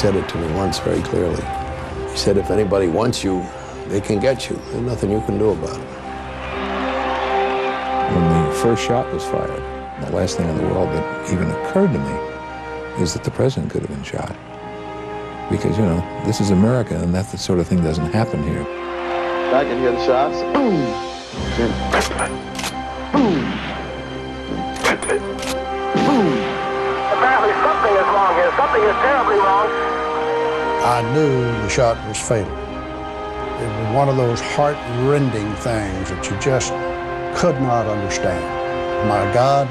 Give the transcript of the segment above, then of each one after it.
said it to me once very clearly. He said, if anybody wants you, they can get you. There's nothing you can do about it. When the first shot was fired, the last thing in the world that even occurred to me is that the president could have been shot. Because, you know, this is America, and that sort of thing doesn't happen here. I can hear the shots. Boom. Boom. Boom. Apparently something is wrong here. Something is terribly wrong. I knew the shot was fatal. It was one of those heart-rending things that you just could not understand. My God,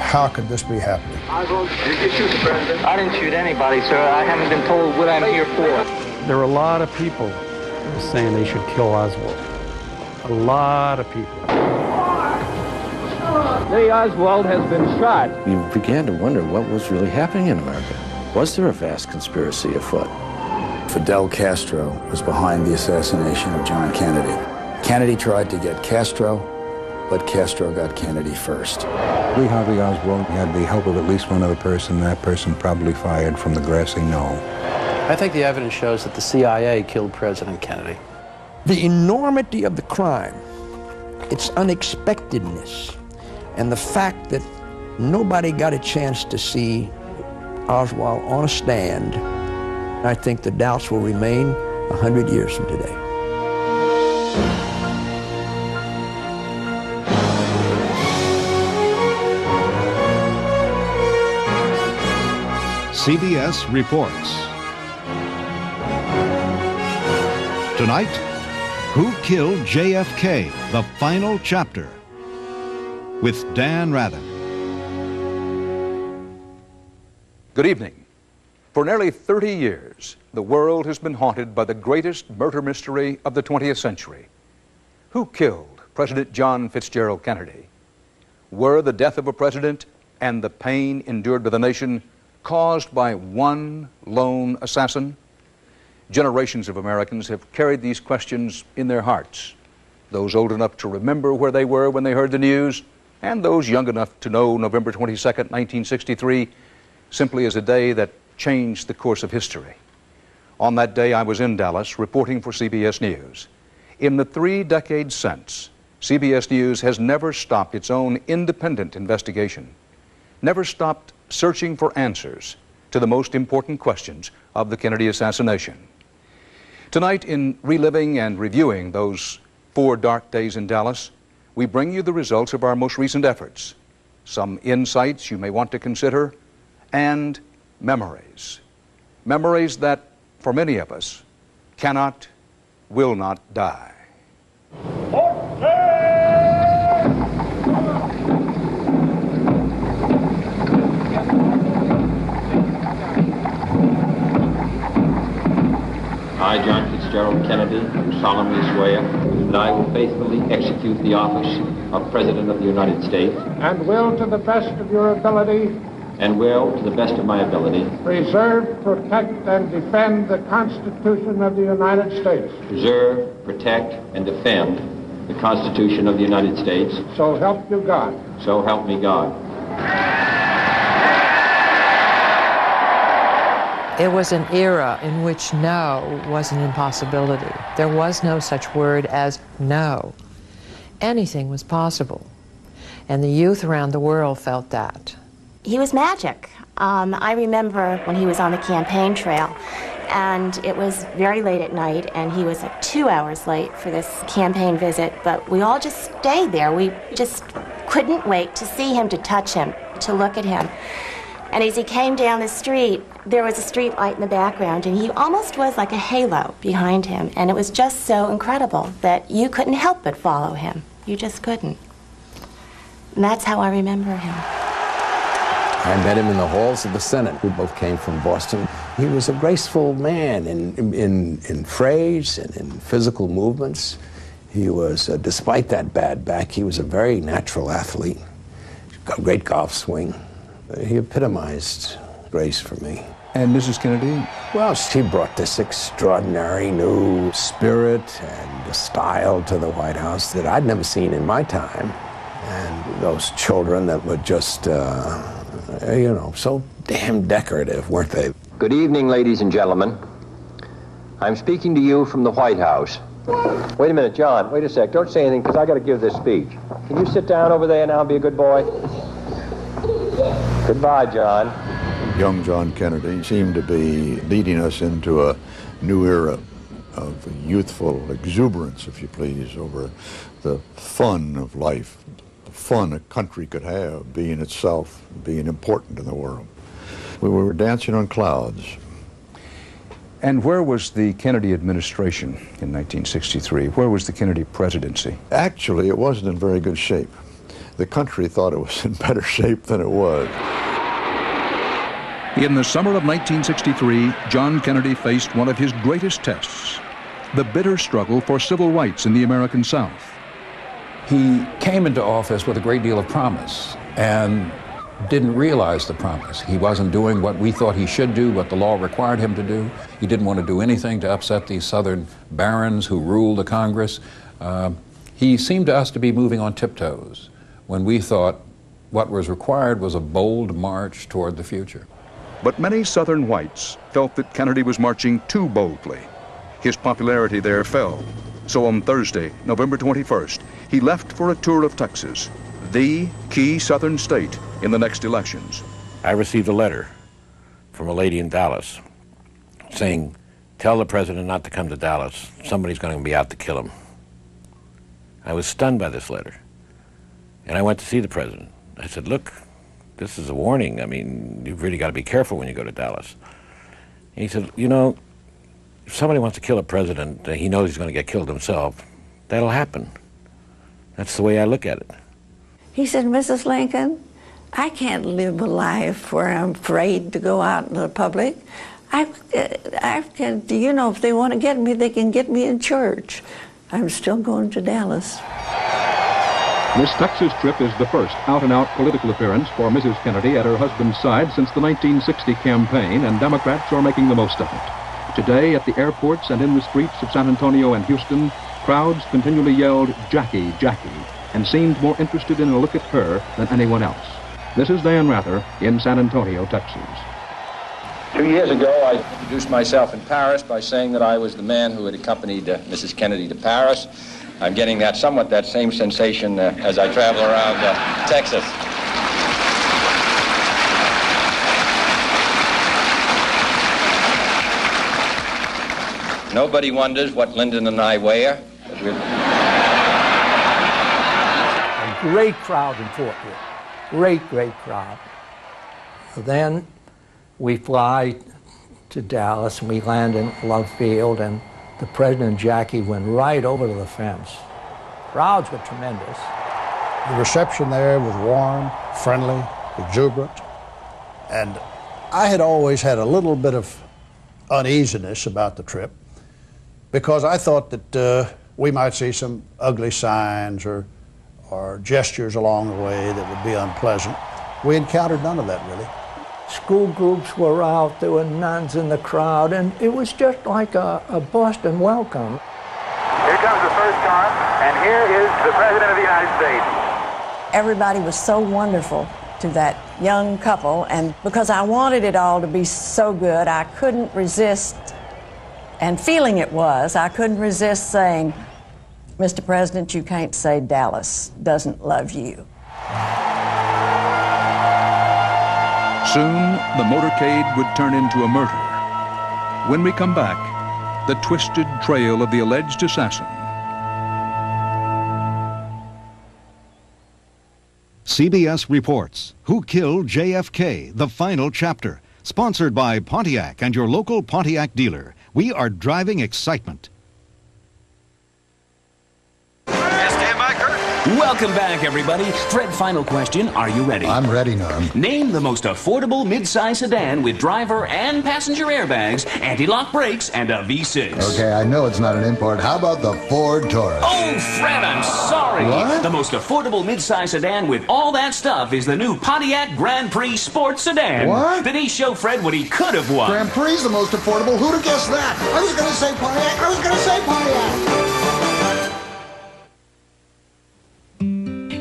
how could this be happening? Oswald, did you shoot the president? I didn't shoot anybody, sir. I haven't been told what I'm here for. There were a lot of people saying they should kill Oswald. A lot of people. Lee Oswald has been shot. You began to wonder what was really happening in America. Was there a vast conspiracy afoot? Fidel Castro was behind the assassination of John Kennedy. Kennedy tried to get Castro, but Castro got Kennedy first. Lee Harvey Oswald had the help of at least one other person. That person probably fired from the grassy knoll. I think the evidence shows that the CIA killed President Kennedy. The enormity of the crime, its unexpectedness, and the fact that nobody got a chance to see Oswald on a stand, I think the doubts will remain a hundred years from today. CBS reports. Tonight, Who Killed JFK? The Final Chapter with Dan Rather. Good evening. For nearly 30 years, the world has been haunted by the greatest murder mystery of the 20th century. Who killed President John Fitzgerald Kennedy? Were the death of a president and the pain endured by the nation caused by one lone assassin? Generations of Americans have carried these questions in their hearts. Those old enough to remember where they were when they heard the news, and those young enough to know November 22, 1963, simply as a day that changed the course of history. On that day, I was in Dallas reporting for CBS News. In the three decades since, CBS News has never stopped its own independent investigation, never stopped searching for answers to the most important questions of the Kennedy assassination. Tonight, in reliving and reviewing those four dark days in Dallas, we bring you the results of our most recent efforts, some insights you may want to consider, and memories. Memories that, for many of us, cannot, will not die. I, John Fitzgerald Kennedy, do solemnly swear that I will faithfully execute the office of President of the United States and will, to the best of your ability, and will, to the best of my ability, preserve, protect, and defend the Constitution of the United States. preserve, protect, and defend the Constitution of the United States. So help you God. So help me God. It was an era in which no was an impossibility. There was no such word as no. Anything was possible. And the youth around the world felt that. He was magic. Um, I remember when he was on the campaign trail, and it was very late at night, and he was like two hours late for this campaign visit, but we all just stayed there. We just couldn't wait to see him, to touch him, to look at him. And as he came down the street, there was a street light in the background, and he almost was like a halo behind him. And it was just so incredible that you couldn't help but follow him. You just couldn't. And that's how I remember him. I met him in the halls of the Senate. We both came from Boston. He was a graceful man in, in, in phrase and in physical movements. He was, uh, despite that bad back, he was a very natural athlete. A great golf swing. He epitomized grace for me. And Mrs. Kennedy? Well, she brought this extraordinary new spirit and style to the White House that I'd never seen in my time. And those children that were just, uh, Uh, you know, so damn decorative, weren't they? Good evening, ladies and gentlemen. I'm speaking to you from the White House. Wait a minute, John. Wait a sec. Don't say anything because I got to give this speech. Can you sit down over there now and be a good boy? Goodbye, John. Young John Kennedy seemed to be leading us into a new era of youthful exuberance, if you please, over the fun of life, the fun a country could have being itself, being important in the world. We were dancing on clouds. And where was the Kennedy administration in 1963? Where was the Kennedy presidency? Actually, it wasn't in very good shape. The country thought it was in better shape than it was. In the summer of 1963, John Kennedy faced one of his greatest tests the bitter struggle for civil rights in the American South. He came into office with a great deal of promise and didn't realize the promise. He wasn't doing what we thought he should do, what the law required him to do. He didn't want to do anything to upset these southern barons who ruled the Congress. Uh, he seemed to us to be moving on tiptoes when we thought what was required was a bold march toward the future. But many Southern whites felt that Kennedy was marching too boldly. His popularity there fell. So on Thursday, November 21st, he left for a tour of Texas, the key Southern state in the next elections. I received a letter from a lady in Dallas saying, Tell the president not to come to Dallas. Somebody's going to be out to kill him. I was stunned by this letter. And I went to see the president. I said, Look, this is a warning. I mean, you've really got to be careful when you go to Dallas. And he said, You know, if somebody wants to kill a president, uh, he knows he's going to get killed himself. That'll happen. That's the way I look at it. He said, Mrs. Lincoln, I can't live a life where I'm afraid to go out in the public. I, uh, I can, you know, if they want to get me, they can get me in church. I'm still going to Dallas. This Texas trip is the first out-and-out political appearance for Mrs. Kennedy at her husband's side since the 1960 campaign, and Democrats are making the most of it. Today, at the airports and in the streets of San Antonio and Houston, crowds continually yelled, Jackie, Jackie, and seemed more interested in a look at her than anyone else. This is Dan Rather in San Antonio, Texas. Two years ago, I introduced myself in Paris by saying that I was the man who had accompanied uh, Mrs. Kennedy to Paris. I'm getting that somewhat that same sensation uh, as I travel around uh, Texas. Nobody wonders what Lyndon and I wear. A great crowd in Fort Worth. Great, great crowd. Then we fly to Dallas and we land in Love Field and the President and Jackie went right over to the fence. Crowds were tremendous. The reception there was warm, friendly, exuberant, and I had always had a little bit of uneasiness about the trip because I thought that uh, we might see some ugly signs or, or gestures along the way that would be unpleasant. We encountered none of that really. School groups were out, there were nuns in the crowd, and it was just like a, a Boston welcome. Here comes the first car, and here is the President of the United States. Everybody was so wonderful to that young couple, and because I wanted it all to be so good, I couldn't resist, and feeling it was, I couldn't resist saying, Mr. President, you can't say Dallas doesn't love you. Soon, the motorcade would turn into a murder. When we come back, the twisted trail of the alleged assassin. CBS reports Who Killed JFK? The Final Chapter. Sponsored by Pontiac and your local Pontiac dealer. We are driving excitement. Welcome back, everybody. Fred, final question. Are you ready? I'm ready, Norm. Name the most affordable midsize sedan with driver and passenger airbags, anti-lock brakes, and a V6. Okay, I know it's not an import. How about the Ford Taurus? Oh, Fred, I'm sorry. What? The most affordable midsize sedan with all that stuff is the new Pontiac Grand Prix Sports Sedan. What? Denise show Fred what he could have won. Grand Prix is the most affordable. Who'd have guessed that? I was going to say Pontiac. I was going to say Pontiac.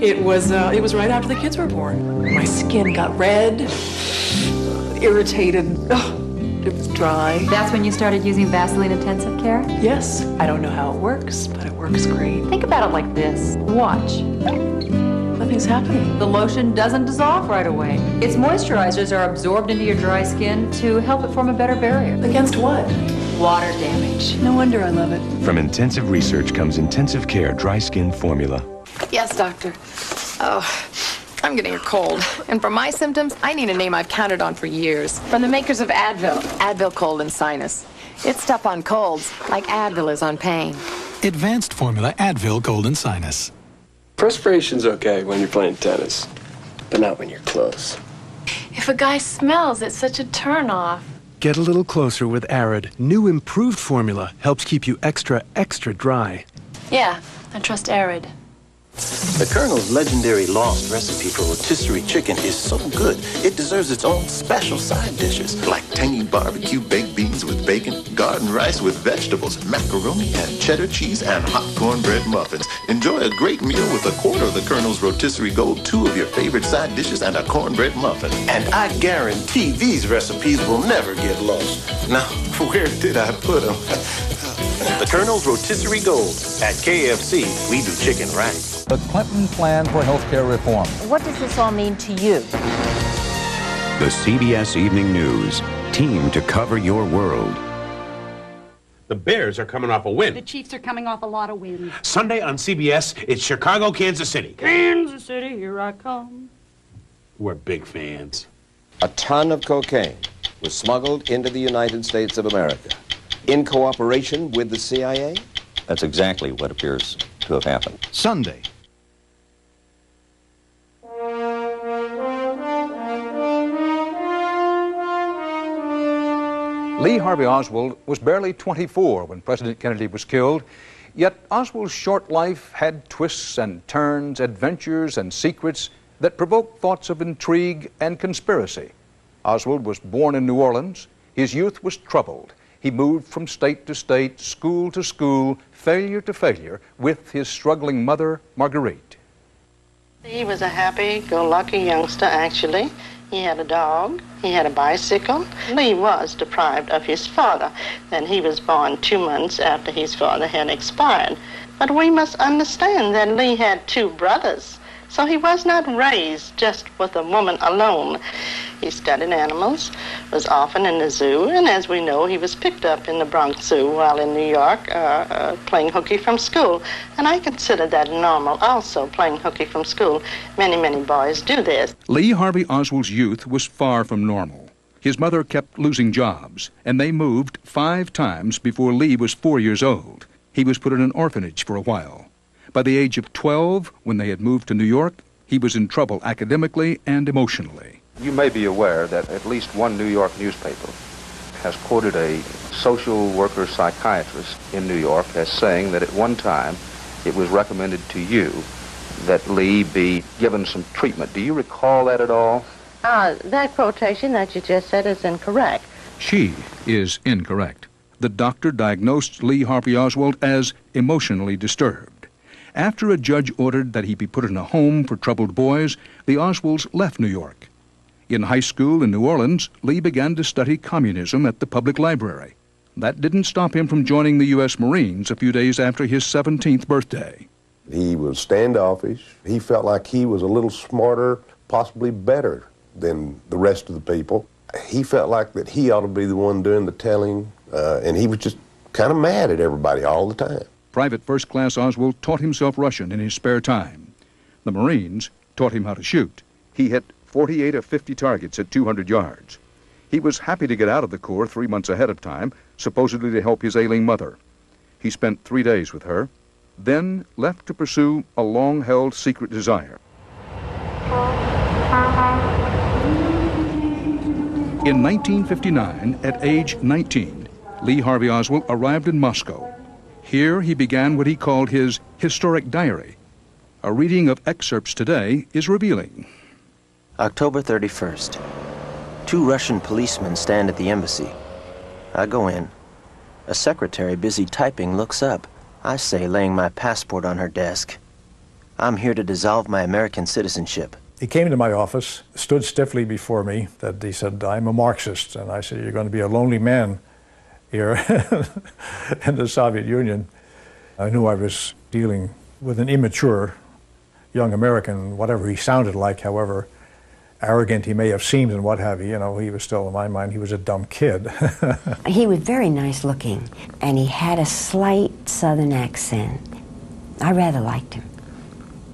It was uh, it was right after the kids were born. My skin got red, irritated. Ugh. it was dry. That's when you started using Vaseline Intensive Care? Yes, I don't know how it works, but it works great. Think about it like this. Watch. Nothing's happening. The lotion doesn't dissolve right away. Its moisturizers are absorbed into your dry skin to help it form a better barrier. Against what? Water damage. No wonder I love it. From Intensive Research comes Intensive Care Dry Skin Formula. Yes, doctor. Oh, I'm getting a cold. And for my symptoms, I need a name I've counted on for years. From the makers of Advil. Advil Cold and Sinus. It's tough on colds, like Advil is on pain. Advanced formula Advil Cold and Sinus. Perspiration's okay when you're playing tennis, but not when you're close. If a guy smells, it's such a turnoff. Get a little closer with Arid. New improved formula helps keep you extra, extra dry. Yeah, I trust Arid. The Colonel's legendary lost recipe for rotisserie chicken is so good, it deserves its own special side dishes, like tangy barbecue baked beans with bacon, garden rice with vegetables, macaroni and cheddar cheese, and hot cornbread muffins. Enjoy a great meal with a quarter of the Colonel's rotisserie gold, two of your favorite side dishes, and a cornbread muffin. And I guarantee these recipes will never get lost. Now, where did I put them? the Colonel's rotisserie gold. At KFC, we do chicken right. The Clinton Plan for Healthcare Reform. What does this all mean to you? The CBS Evening News, team to cover your world. The Bears are coming off a win. The Chiefs are coming off a lot of wins. Sunday on CBS, it's Chicago, Kansas City. Kansas City, here I come. We're big fans. A ton of cocaine was smuggled into the United States of America in cooperation with the CIA? That's exactly what appears to have happened. Sunday. Lee Harvey Oswald was barely 24 when President Kennedy was killed, yet Oswald's short life had twists and turns, adventures and secrets that provoked thoughts of intrigue and conspiracy. Oswald was born in New Orleans. His youth was troubled. He moved from state to state, school to school, failure to failure, with his struggling mother, Marguerite. He was a happy go lucky youngster, actually. He had a dog, he had a bicycle. Lee was deprived of his father. and he was born two months after his father had expired. But we must understand that Lee had two brothers. So he was not raised just with a woman alone. He studied animals, was often in the zoo, and as we know, he was picked up in the Bronx Zoo while in New York uh, uh, playing hooky from school. And I consider that normal also, playing hooky from school. Many, many boys do this. Lee Harvey Oswald's youth was far from normal. His mother kept losing jobs, and they moved five times before Lee was four years old. He was put in an orphanage for a while. By the age of 12, when they had moved to New York, he was in trouble academically and emotionally. You may be aware that at least one New York newspaper has quoted a social worker psychiatrist in New York as saying that at one time it was recommended to you that Lee be given some treatment. Do you recall that at all? Uh, that quotation that you just said is incorrect. She is incorrect. The doctor diagnosed Lee Harvey Oswald as emotionally disturbed. After a judge ordered that he be put in a home for troubled boys, the Oswalds left New York. In high school in New Orleans, Lee began to study communism at the public library. That didn't stop him from joining the U.S. Marines a few days after his 17th birthday. He was standoffish. He felt like he was a little smarter, possibly better than the rest of the people. He felt like that he ought to be the one doing the telling, uh, and he was just kind of mad at everybody all the time. Private First Class Oswald taught himself Russian in his spare time. The Marines taught him how to shoot. He hit 48 of 50 targets at 200 yards. He was happy to get out of the Corps three months ahead of time, supposedly to help his ailing mother. He spent three days with her, then left to pursue a long held secret desire. In 1959, at age 19, Lee Harvey Oswald arrived in Moscow here he began what he called his historic diary. A reading of excerpts today is revealing. October 31st. Two Russian policemen stand at the embassy. I go in. A secretary busy typing looks up. I say, laying my passport on her desk. I'm here to dissolve my American citizenship. He came into my office, stood stiffly before me, that he said, I'm a Marxist. And I said, You're going to be a lonely man here in the Soviet Union. I knew I was dealing with an immature young American, whatever he sounded like, however arrogant he may have seemed and what have you, you know, he was still, in my mind, he was a dumb kid. he was very nice looking, and he had a slight southern accent. I rather liked him.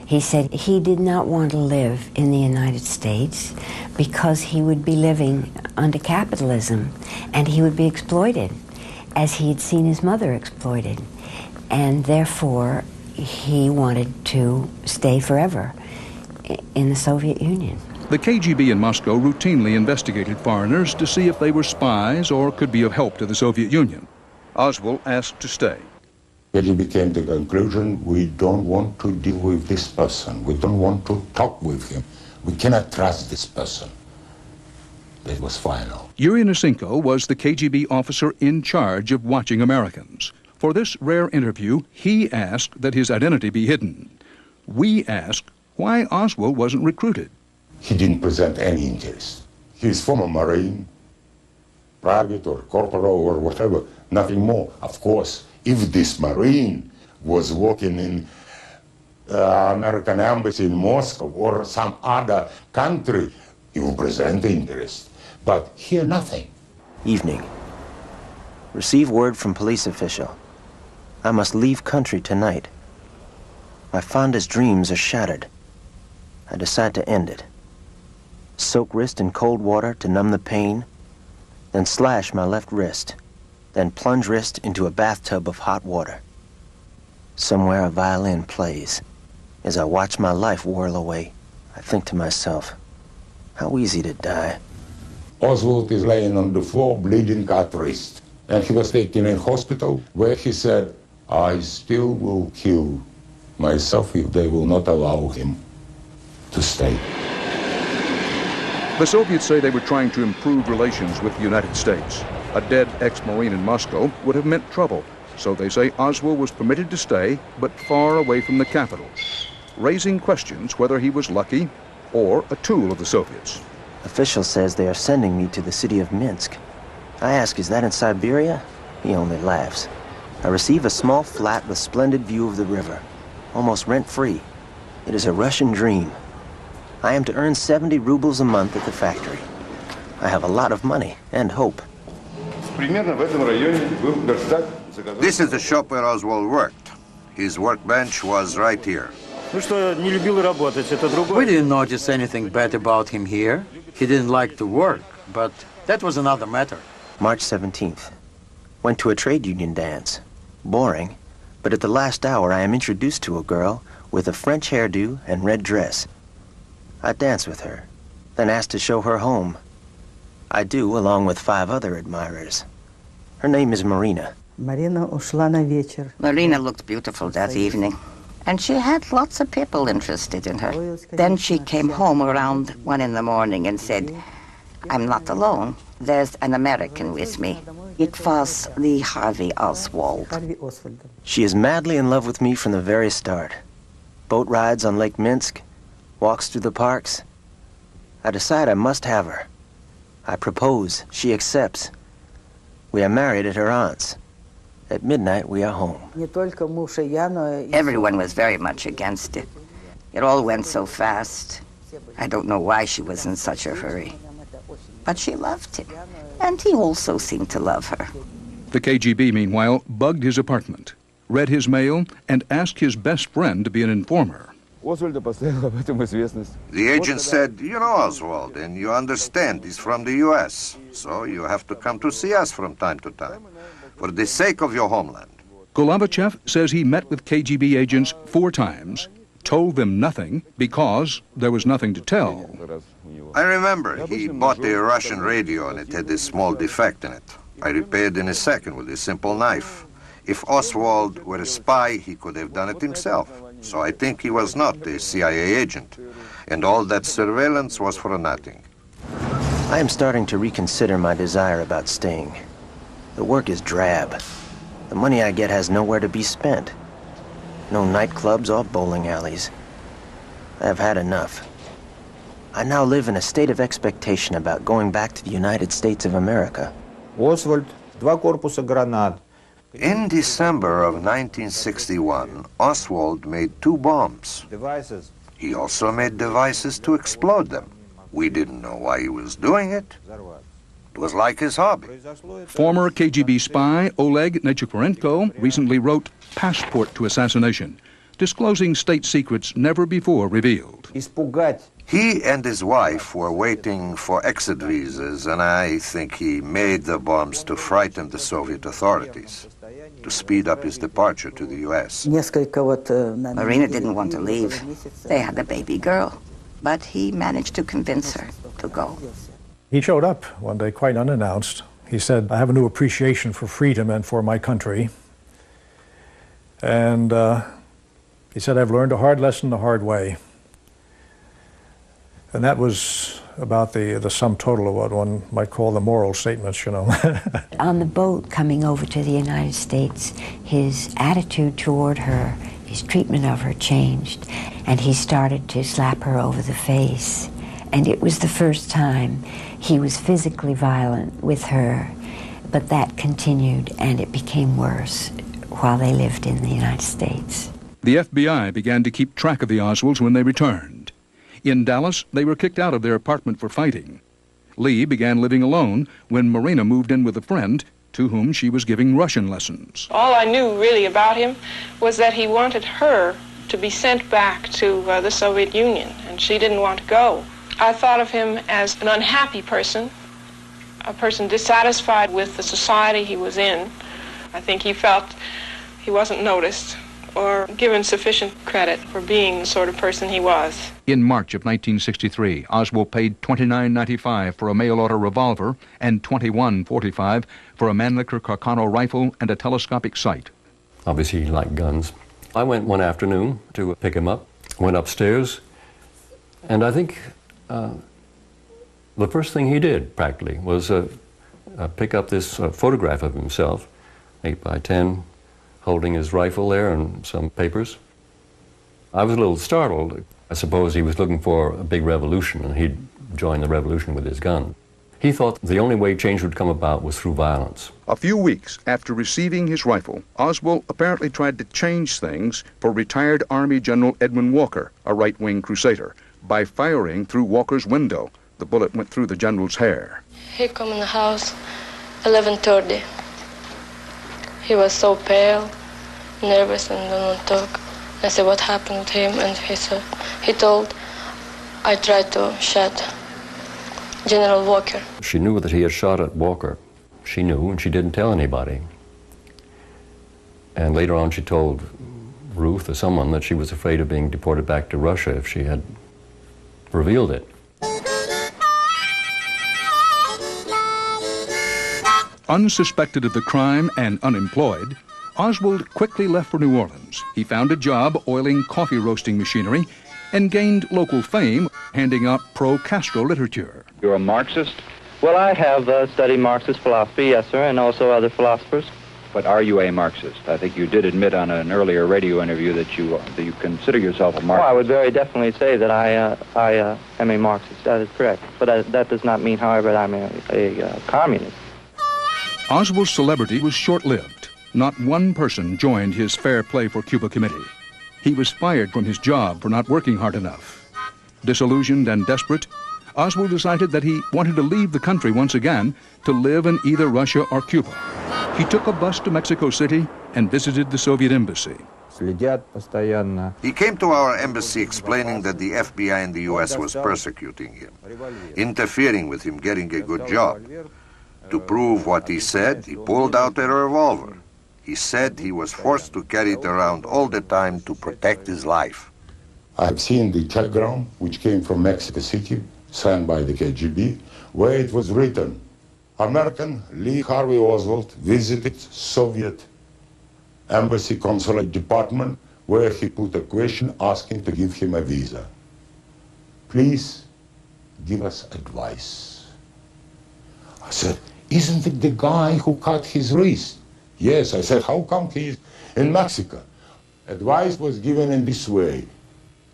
He said he did not want to live in the United States because he would be living under capitalism and he would be exploited as he had seen his mother exploited. And therefore, he wanted to stay forever in the Soviet Union. The KGB in Moscow routinely investigated foreigners to see if they were spies or could be of help to the Soviet Union. Oswald asked to stay. KGB came to the conclusion we don't want to deal with this person. We don't want to talk with him. We cannot trust this person. That was final. Yuri Nosenko was the KGB officer in charge of watching Americans. For this rare interview, he asked that his identity be hidden. We asked why Oswald wasn't recruited. He didn't present any interest. He's former Marine, private or corporal or whatever, nothing more. Of course, if this Marine was working in uh, American embassy in Moscow or some other country, he would present interest. But hear nothing. Evening. Receive word from police official. I must leave country tonight. My fondest dreams are shattered. I decide to end it. Soak wrist in cold water to numb the pain, then slash my left wrist, then plunge wrist into a bathtub of hot water. Somewhere a violin plays. As I watch my life whirl away, I think to myself, how easy to die. Oswald is laying on the floor, bleeding cut wrist. And he was taken in hospital where he said, I still will kill myself if they will not allow him to stay. The Soviets say they were trying to improve relations with the United States. A dead ex-Marine in Moscow would have meant trouble, so they say Oswald was permitted to stay, but far away from the capital, raising questions whether he was lucky or a tool of the Soviets. Official says they are sending me to the city of Minsk. I ask, is that in Siberia? He only laughs. I receive a small flat with splendid view of the river, almost rent-free. It is a Russian dream. I am to earn 70 rubles a month at the factory. I have a lot of money and hope. This is the shop where Oswald worked. His workbench was right here. We didn't notice anything bad about him here. He didn't like to work, but that was another matter. March 17th. Went to a trade union dance. Boring, but at the last hour I am introduced to a girl with a French hairdo and red dress. I dance with her, then ask to show her home. I do, along with five other admirers. Her name is Marina. Marina ушла на вечер. Marina looked beautiful that evening, and she had lots of people interested in her. Then she came home around one in the morning and said, I'm not alone. There's an American with me. It was Lee Harvey Oswald. She is madly in love with me from the very start. Boat rides on Lake Minsk, walks through the parks. I decide I must have her. I propose. She accepts. We are married at her aunt's. At midnight, we are home. Everyone was very much against it. It all went so fast. I don't know why she was in such a hurry. But she loved him, and he also seemed to love her. The KGB, meanwhile, bugged his apartment, read his mail, and asked his best friend to be an informer. The agent said, You know Oswald, and you understand he's from the U.S., so you have to come to see us from time to time, for the sake of your homeland. Golovachev says he met with KGB agents four times, told them nothing because there was nothing to tell. I remember he bought a Russian radio and it had a small defect in it. I repaired in a second with a simple knife. If Oswald were a spy, he could have done it himself. So I think he was not a CIA agent. And all that surveillance was for nothing. I am starting to reconsider my desire about staying. The work is drab. The money I get has nowhere to be spent. No nightclubs or bowling alleys. I have had enough. I now live in a state of expectation about going back to the United States of America. Освальд, два корпуса гранат. In December of 1961, Oswald made two bombs. Devices. He also made devices to explode them. We didn't know why he was doing it. It was like his hobby. Former KGB spy Oleg Nechiporenko recently wrote Passport to Assassination, disclosing state secrets never before revealed. He and his wife were waiting for exit visas, and I think he made the bombs to frighten the Soviet authorities, to speed up his departure to the U.S. Marina didn't want to leave. They had a baby girl, but he managed to convince her to go. He showed up one day quite unannounced. He said, I have a new appreciation for freedom and for my country. And uh, he said, I've learned a hard lesson the hard way. And that was about the, the sum total of what one might call the moral statements, you know. On the boat coming over to the United States, his attitude toward her, his treatment of her changed, and he started to slap her over the face. And it was the first time he was physically violent with her, but that continued and it became worse while they lived in the United States. The FBI began to keep track of the Oswalds when they returned. In Dallas, they were kicked out of their apartment for fighting. Lee began living alone when Marina moved in with a friend to whom she was giving Russian lessons. All I knew really about him was that he wanted her to be sent back to uh, the Soviet Union, and she didn't want to go. I thought of him as an unhappy person, a person dissatisfied with the society he was in. I think he felt he wasn't noticed or given sufficient credit for being the sort of person he was. In March of 1963, Oswald paid $29.95 for a mail-order revolver and $21.45 for a Mannlicher Carcano rifle and a telescopic sight. Obviously, he liked guns. I went one afternoon to pick him up, went upstairs, and I think uh, the first thing he did, practically, was uh, uh, pick up this uh, photograph of himself, 8 by 10, holding his rifle there and some papers. I was a little startled. I suppose he was looking for a big revolution, and he'd join the revolution with his gun. He thought the only way change would come about was through violence. A few weeks after receiving his rifle, Oswald apparently tried to change things for retired Army General Edwin Walker, a right-wing crusader, by firing through Walker's window. The bullet went through the general's hair. He come in the house 11:30. He was so pale, nervous, and didn't talk. I said, "What happened with him?" And he said, he told, "I tried to shoot General Walker." She knew that he had shot at Walker. She knew, and she didn't tell anybody. And later on, she told Ruth or someone that she was afraid of being deported back to Russia if she had revealed it. Unsuspected of the crime and unemployed, Oswald quickly left for New Orleans. He found a job oiling coffee roasting machinery and gained local fame handing out pro-Castro literature. You're a Marxist? Well, I have uh, studied Marxist philosophy, yes, sir, and also other philosophers. But are you a Marxist? I think you did admit on an earlier radio interview that you that you consider yourself a Oh, Marxist. I would very definitely say that I uh, I uh, am a Marxist. That is correct. But that, that does not mean, however, that I'm a, a uh, communist. Oswald's celebrity was short-lived. Not one person joined his Fair Play for Cuba committee. He was fired from his job for not working hard enough. Disillusioned and desperate, Oswald decided that he wanted to leave the country once again to live in either Russia or Cuba. He took a bus to Mexico City and visited the Soviet embassy. He came to our embassy explaining that the FBI in the US was persecuting him, interfering with him getting a good job. To prove what he said, he pulled out a revolver. He said he was forced to carry it around all the time to protect his life. I've seen the telegram which came from Mexico City, signed by the KGB, where it was written American Lee Harvey Oswald visited Soviet embassy consulate department where he put a question asking to give him a visa. Please give us advice. I said, isn't it the guy who cut his wrist? Yes, I said, how come he's in Mexico? Advice was given in this way.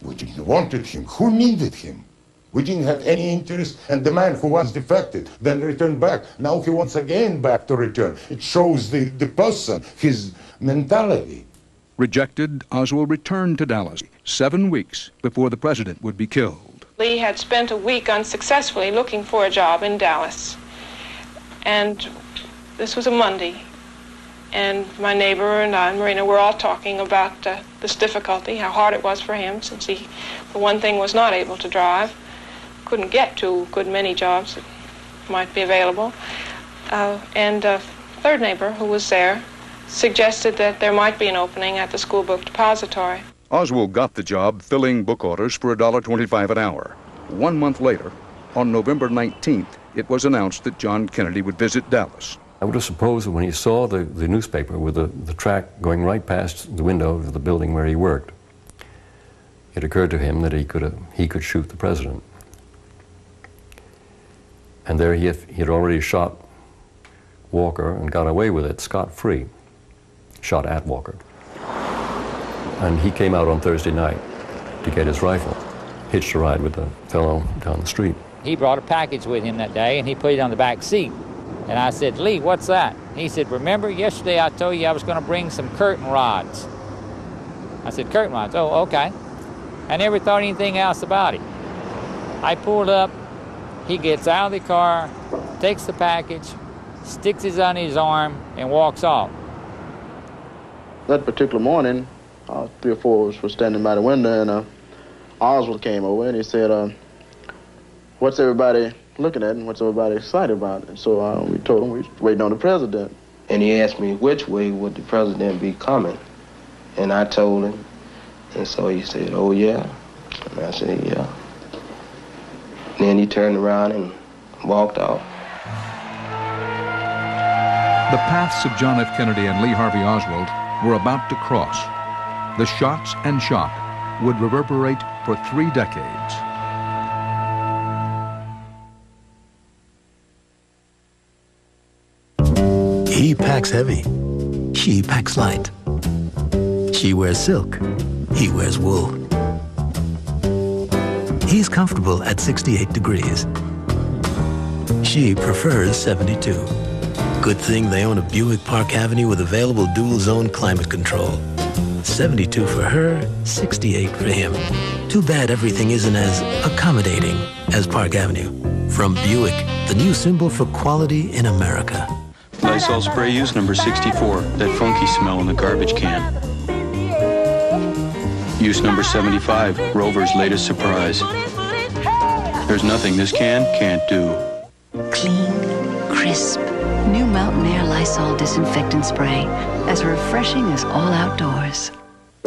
We didn't wanted him. Who needed him? We didn't have any interest, and the man who was defected then returned back. Now he wants again back to return. It shows the, the person, his mentality. Rejected, Oswald returned to Dallas seven weeks before the president would be killed. Lee had spent a week unsuccessfully looking for a job in Dallas. And this was a Monday. And my neighbor and I, Marina, were all talking about uh, this difficulty, how hard it was for him, since he, for one thing, was not able to drive, couldn't get to a good many jobs that might be available. Uh, and a third neighbor who was there suggested that there might be an opening at the school book depository. Oswald got the job filling book orders for $1.25 an hour. One month later, on November 19th, it was announced that John Kennedy would visit Dallas. I would have supposed that when he saw the, the newspaper with the, the track going right past the window of the building where he worked, it occurred to him that he could, have, he could shoot the president. And there he had, already shot Walker and got away with it scot-free, shot at Walker. And he came out on Thursday night to get his rifle, hitched a ride with the fellow down the street. He brought a package with him that day and he put it on the back seat. And I said, Lee, what's that? He said, Remember, yesterday I told you I was going to bring some curtain rods. I said, Curtain rods? Oh, okay. I never thought anything else about it. I pulled up. He gets out of the car, takes the package, sticks it on his arm, and walks off. That particular morning, uh, three or four of us were standing by the window, and uh, Oswald came over and he said, uh, What's everybody looking at and what's everybody excited about? And so uh, we told him we were waiting on the president. And he asked me which way would the president be coming. And I told him. And so he said, oh, yeah. And I said, yeah. And then he turned around and walked off. The paths of John F. Kennedy and Lee Harvey Oswald were about to cross. The shots and shock would reverberate for three decades. He packs heavy. She packs light. She wears silk. He wears wool. He's comfortable at 68 degrees. She prefers 72. Good thing they own a Buick Park Avenue with available dual zone climate control. 72 for her, 68 for him. Too bad everything isn't as accommodating as Park Avenue. From Buick, the new symbol for quality in America. Lysol spray use number 64, that funky smell in the garbage can. Use number 75, Rover's latest surprise. There's nothing this can can't do. Clean, crisp, new Mountain Air Lysol disinfectant spray, as refreshing as all outdoors.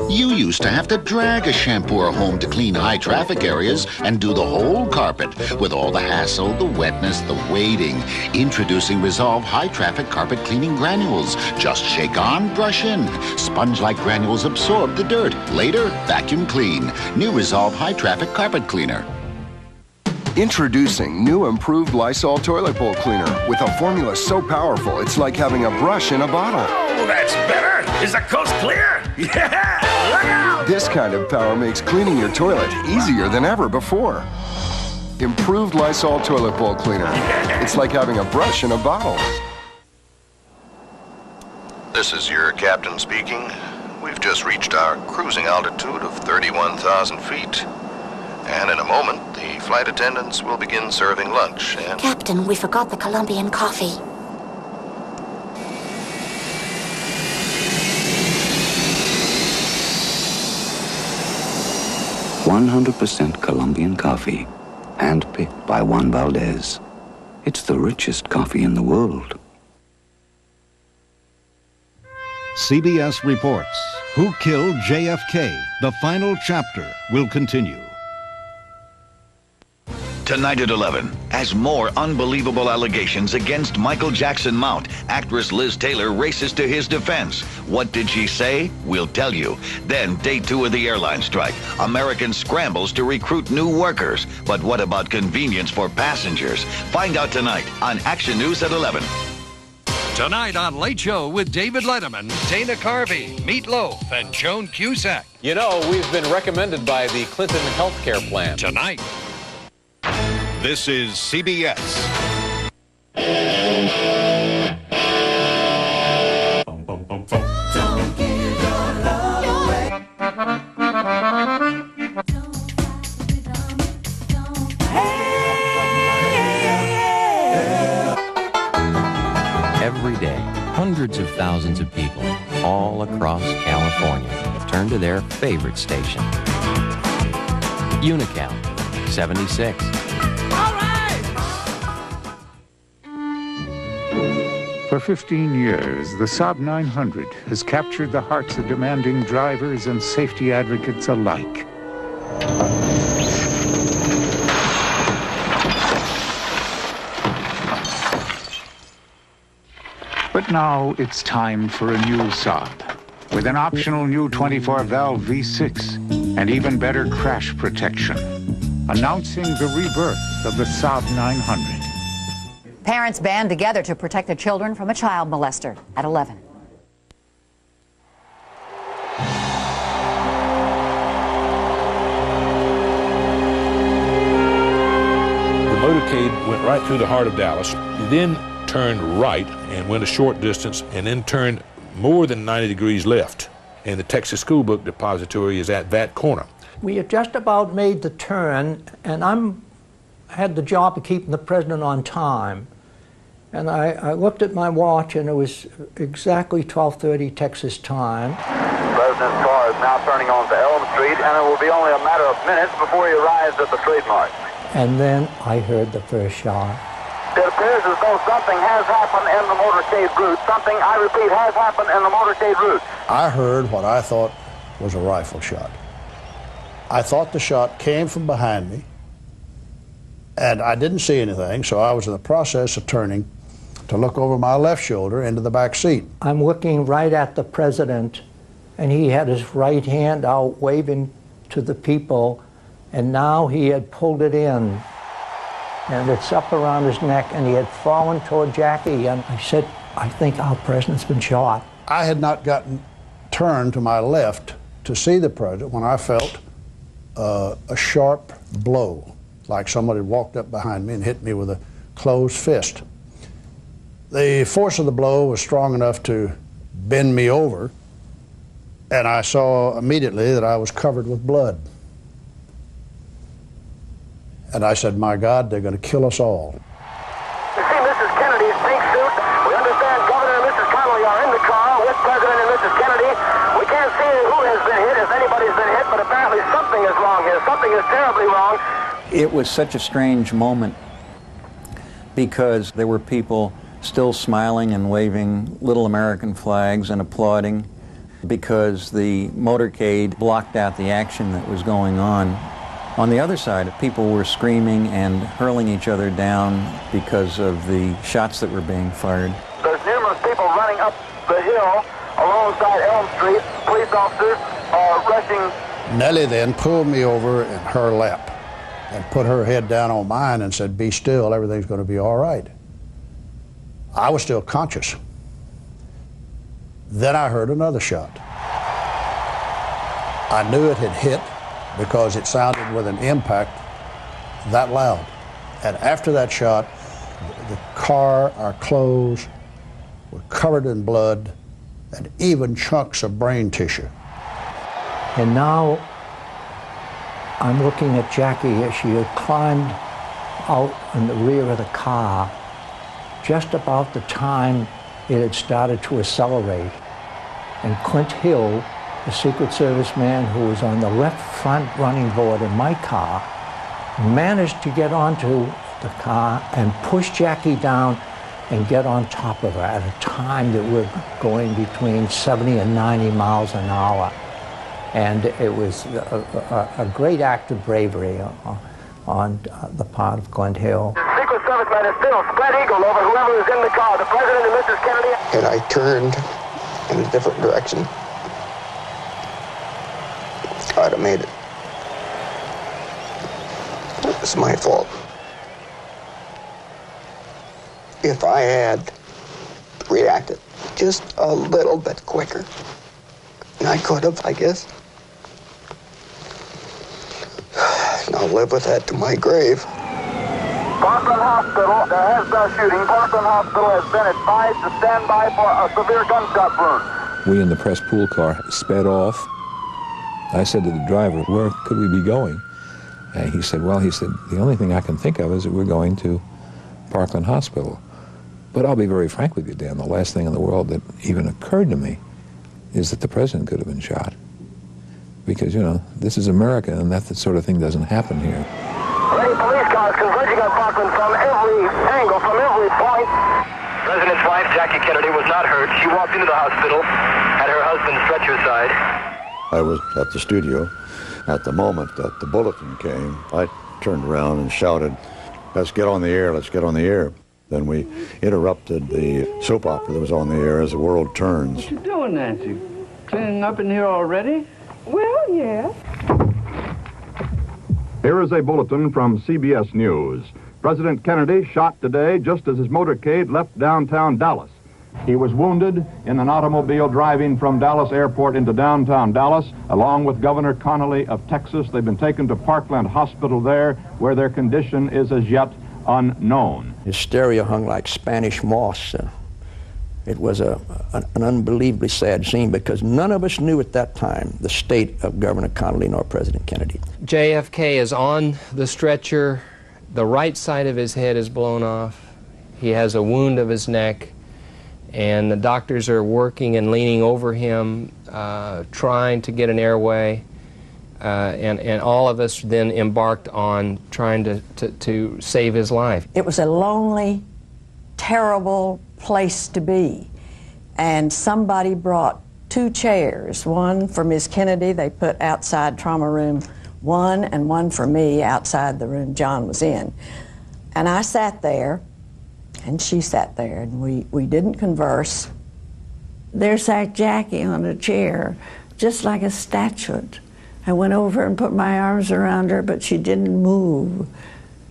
You used to have to drag a shampooer home to clean high traffic areas and do the whole carpet with all the hassle, the wetness, the waiting. Introducing Resolve High Traffic Carpet Cleaning Granules. Just shake on, brush in. Sponge-like granules absorb the dirt. Later, vacuum clean. New Resolve High Traffic Carpet Cleaner. Introducing new improved Lysol toilet bowl cleaner with a formula so powerful it's like having a brush in a bottle. Oh, that's better. Is the coast clear? Yeah, look out! This kind of power makes cleaning your toilet easier than ever before. Improved Lysol toilet bowl cleaner. It's like having a brush in a bottle. This is your captain speaking. We've just reached our cruising altitude of 31,000 feet. And in a moment, the flight attendants will begin serving lunch and... Captain, we forgot the Colombian coffee. One hundred percent Colombian coffee, handpicked by Juan Valdez. It's the richest coffee in the world. CBS reports Who Killed JFK? The final chapter will continue. Tonight at 11, as more unbelievable allegations against Michael Jackson mount, actress Liz Taylor races to his defense. What did she say? We'll tell you. Then, day two of the airline strike. American scrambles to recruit new workers. But what about convenience for passengers? Find out tonight on Action News at 11. Tonight on Late Show with David Letterman, Dana Carvey, Meatloaf, and Joan Cusack. You know, we've been recommended by the Clinton Healthcare Plan. Tonight. This is CBS. Every day, hundreds of thousands of people all across California turn to their favorite station. Unocal 76. For 15 years, the Saab 900 has captured the hearts of demanding drivers and safety advocates alike. But now it's time for a new Saab with an optional new 24-valve V6 and even better crash protection, announcing the rebirth of the Saab 900. Parents band together to protect their children from a child molester at 11. The motorcade went right through the heart of Dallas, then turned right and went a short distance, and then turned more than 90 degrees left. And the Texas School Book Depository is at that corner. We had just about made the turn, and I'm had the job of keeping the president on time. And I, I looked at my watch, and it was exactly 12:30 Texas time. President's car is now turning onto Elm Street, and it will be only a matter of minutes before he arrives at the Trade Mart. And then I heard the first shot. It appears as though something has happened in the motorcade route. Something, I repeat, has happened in the motorcade route. I heard what I thought was a rifle shot. I thought the shot came from behind me, and I didn't see anything, so I was in the process of turning to look over my left shoulder into the back seat. I'm looking right at the president, and he had his right hand out waving to the people, and now he had pulled it in, and it's up around his neck, and he had fallen toward Jackie, and I said, I think our president's been shot. I had not gotten turned to my left to see the president when I felt uh, a sharp blow, like somebody walked up behind me and hit me with a closed fist. The force of the blow was strong enough to bend me over, and I saw immediately that I was covered with blood. And I said, My God, they're going to kill us all. You see Mrs. Kennedy's pink suit. We understand Governor and Mrs. Connally are in the car with President and Mrs. Kennedy. We can't see who has been hit, if anybody's been hit, but apparently something is wrong here. Something is terribly wrong. It was such a strange moment because there were people still smiling and waving little American flags and applauding because the motorcade blocked out the action that was going on. On the other side, people were screaming and hurling each other down because of the shots that were being fired. There's numerous people running up the hill alongside Elm Street. Police officers are rushing. Nellie then pulled me over in her lap and put her head down on mine and said, Be still, everything's going to be all right. I was still conscious. Then I heard another shot. I knew it had hit because it sounded with an impact that loud. And after that shot, the car, our clothes were covered in blood and even chunks of brain tissue. And now I'm looking at Jackie as she had climbed out in the rear of the car just about the time it had started to accelerate. And Clint Hill, the Secret Service man who was on the left front running board in my car, managed to get onto the car and push Jackie down and get on top of her at a time that we're going between 70 and 90 miles an hour. And it was a, a, a great act of bravery on, on the part of Clint Hill. Still spread eagle over whoever is in the car, the President and Mrs. Kennedy. And I turned in a different direction. I'd have made it. It's my fault. If I had reacted just a little bit quicker, and I could have, I guess. And I'll live with that to my grave. Parkland Hospital, there has been a shooting. Parkland Hospital has been advised to stand by for a severe gunshot wound. We in the press pool car sped off. I said to the driver, where could we be going? And he said, well, he said, the only thing I can think of is that we're going to Parkland Hospital. But I'll be very frank with you, Dan, the last thing in the world that even occurred to me is that the president could have been shot. Because, you know, this is America, and that sort of thing doesn't happen here. Many converging on Parkland from every angle, from every point. President's wife, Jackie Kennedy, was not hurt. She walked into the hospital, had her husband stretch her side. I was at the studio. At the moment that the bulletin came, I turned around and shouted, let's get on the air, let's get on the air. Then we interrupted the soap opera that was on the air as the world turns. What you doing, Nancy? Cleaning up in here already? Well, yes. Here is a bulletin from CBS News. President Kennedy shot today just as his motorcade left downtown Dallas. He was wounded in an automobile driving from Dallas Airport into downtown Dallas, along with Governor Connally of Texas. They've been taken to Parkland Hospital there, where their condition is as yet unknown. Hysteria hung like Spanish moss. Uh, it was a, an, an unbelievably sad scene because none of us knew at that time the state of Governor Connally nor President Kennedy. JFK is on the stretcher. The right side of his head is blown off. He has a wound of his neck, and the doctors are working and leaning over him, uh, trying to get an airway. Uh, and, and all of us then embarked on trying to, to, to save his life. It was a lonely, terrible place to be. And somebody brought two chairs, one for Miss Kennedy, they put outside trauma room one, and one for me outside the room John was in. And I sat there, and she sat there, and we, we didn't converse. There sat Jackie on a chair, just like a statue. I went over and put my arms around her, but she didn't move.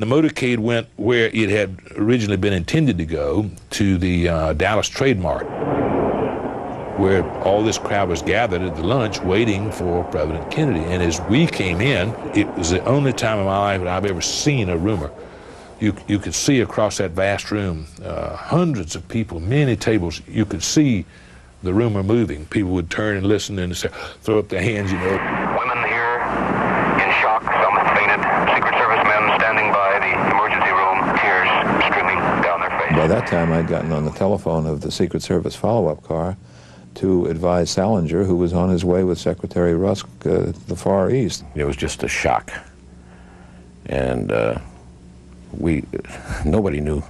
The motorcade went where it had originally been intended to go, to the uh, Dallas Trade Mart, where all this crowd was gathered at the lunch waiting for President Kennedy. And as we came in, it was the only time in my life that I've ever seen a rumor. You, you could see across that vast room uh, hundreds of people, many tables. You could see the rumor moving. People would turn and listen and say, throw up their hands, you know. Women here in shock, some had fainted. Secret Service men standing by the emergency room, tears streaming down their faces. By that time, I'd gotten on the telephone of the Secret Service follow-up car to advise Salinger, who was on his way with Secretary Rusk uh, the Far East. It was just a shock. And uh, we, nobody knew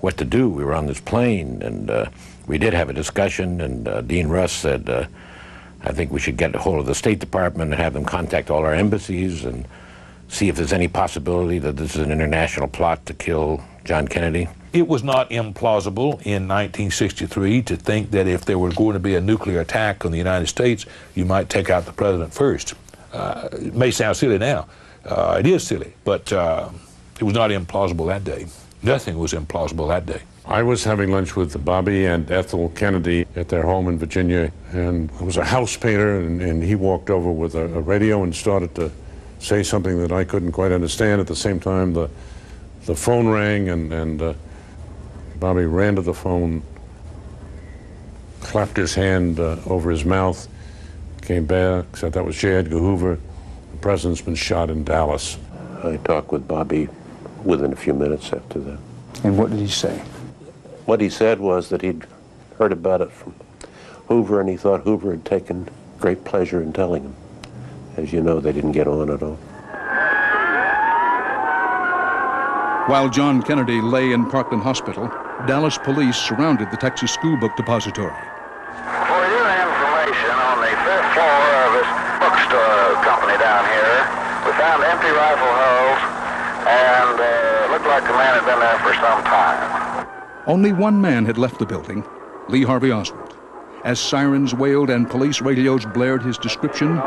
what to do. We were on this plane, and uh, we did have a discussion, and uh, Dean Rusk said, uh, I think we should get a hold of the State Department and have them contact all our embassies and see if there's any possibility that this is an international plot to kill John Kennedy. It was not implausible in 1963 to think that if there were going to be a nuclear attack on the United States, you might take out the president first. Uh, it may sound silly now. Uh, it is silly, but uh, it was not implausible that day. Nothing was implausible that day. I was having lunch with Bobby and Ethel Kennedy at their home in Virginia, and it was a house painter, and, and he walked over with a, a, radio and started to say something that I couldn't quite understand. At the same time, the the phone rang, and, and uh, Bobby ran to the phone, clapped his hand uh, over his mouth, came back, said that was J. Edgar Hoover. The president's been shot in Dallas. I talked with Bobby within a few minutes after that. And what did he say? What he said was that he'd heard about it from Hoover, and he thought Hoover had taken great pleasure in telling him. As you know, they didn't get on at all. While John Kennedy lay in Parkland Hospital, Dallas police surrounded the Texas School Book Depository. For your information, on the fifth floor of this bookstore company down here, we found empty rifle hulls, and uh, looked like the man had been there for some time. Only one man had left the building, Lee Harvey Oswald. As sirens wailed and police radios blared his description, The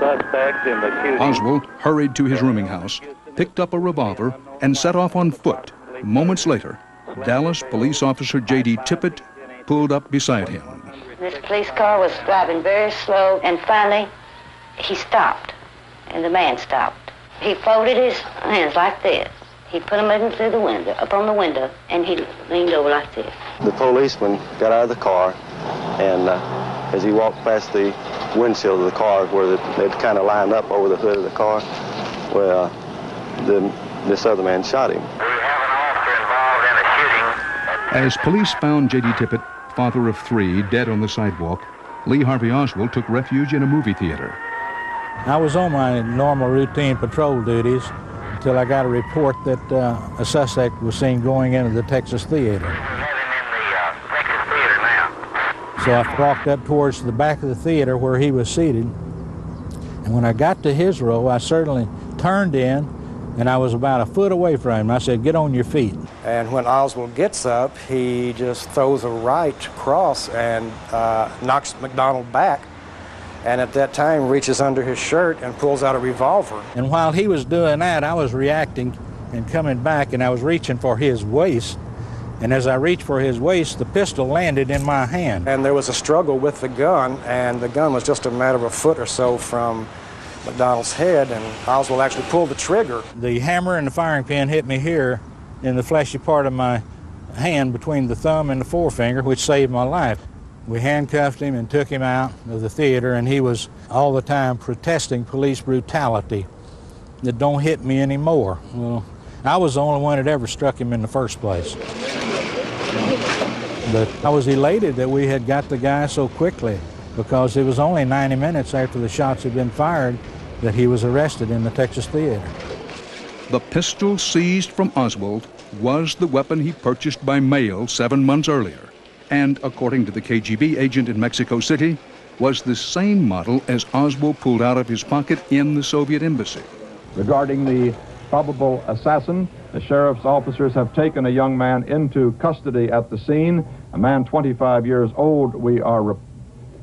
suspect in the Oswald hurried to his rooming house, picked up a revolver, and set off on foot. Moments later, Dallas police officer J.D. Tippit pulled up beside him. This police car was driving very slow, and finally, he stopped, and the man stopped. He folded his hands like this, He put them in through the window, up on the window, and he leaned over like this. The policeman got out of the car, and uh, as he walked past the windshield of the car where the, they'd kind of lined up over the hood of the car, well, uh, then this other man shot him. As police found J.D. Tippit, father of three, dead on the sidewalk, Lee Harvey Oswald took refuge in a movie theater. I was on my normal routine patrol duties until I got a report that uh, a suspect was seen going into the Texas Theater. So I walked up towards the back of the theater where he was seated. And when I got to his row, I certainly turned in and I was about a foot away from him. I said, get on your feet. And when Oswald gets up, he just throws a right cross and uh, knocks McDonald back. And at that time, reaches under his shirt and pulls out a revolver. And while he was doing that, I was reacting and coming back, and I was reaching for his waist. And as I reached for his waist, the pistol landed in my hand. And there was a struggle with the gun, and the gun was just a matter of a foot or so from McDonald's head, and Oswald actually pulled the trigger. The hammer and the firing pin hit me here in the fleshy part of my hand between the thumb and the forefinger, which saved my life. We handcuffed him and took him out of the theater, and he was all the time protesting police brutality. That don't hit me anymore. Well, I was the only one that ever struck him in the first place. But I was elated that we had got the guy so quickly because it was only 90 minutes after the shots had been fired that he was arrested in the Texas Theater. The pistol seized from Oswald was the weapon he purchased by mail seven months earlier, and according to the KGB agent in Mexico City, was the same model as Oswald pulled out of his pocket in the Soviet embassy. Regarding the probable assassin, the sheriff's officers have taken a young man into custody at the scene, a man 25 years old. We are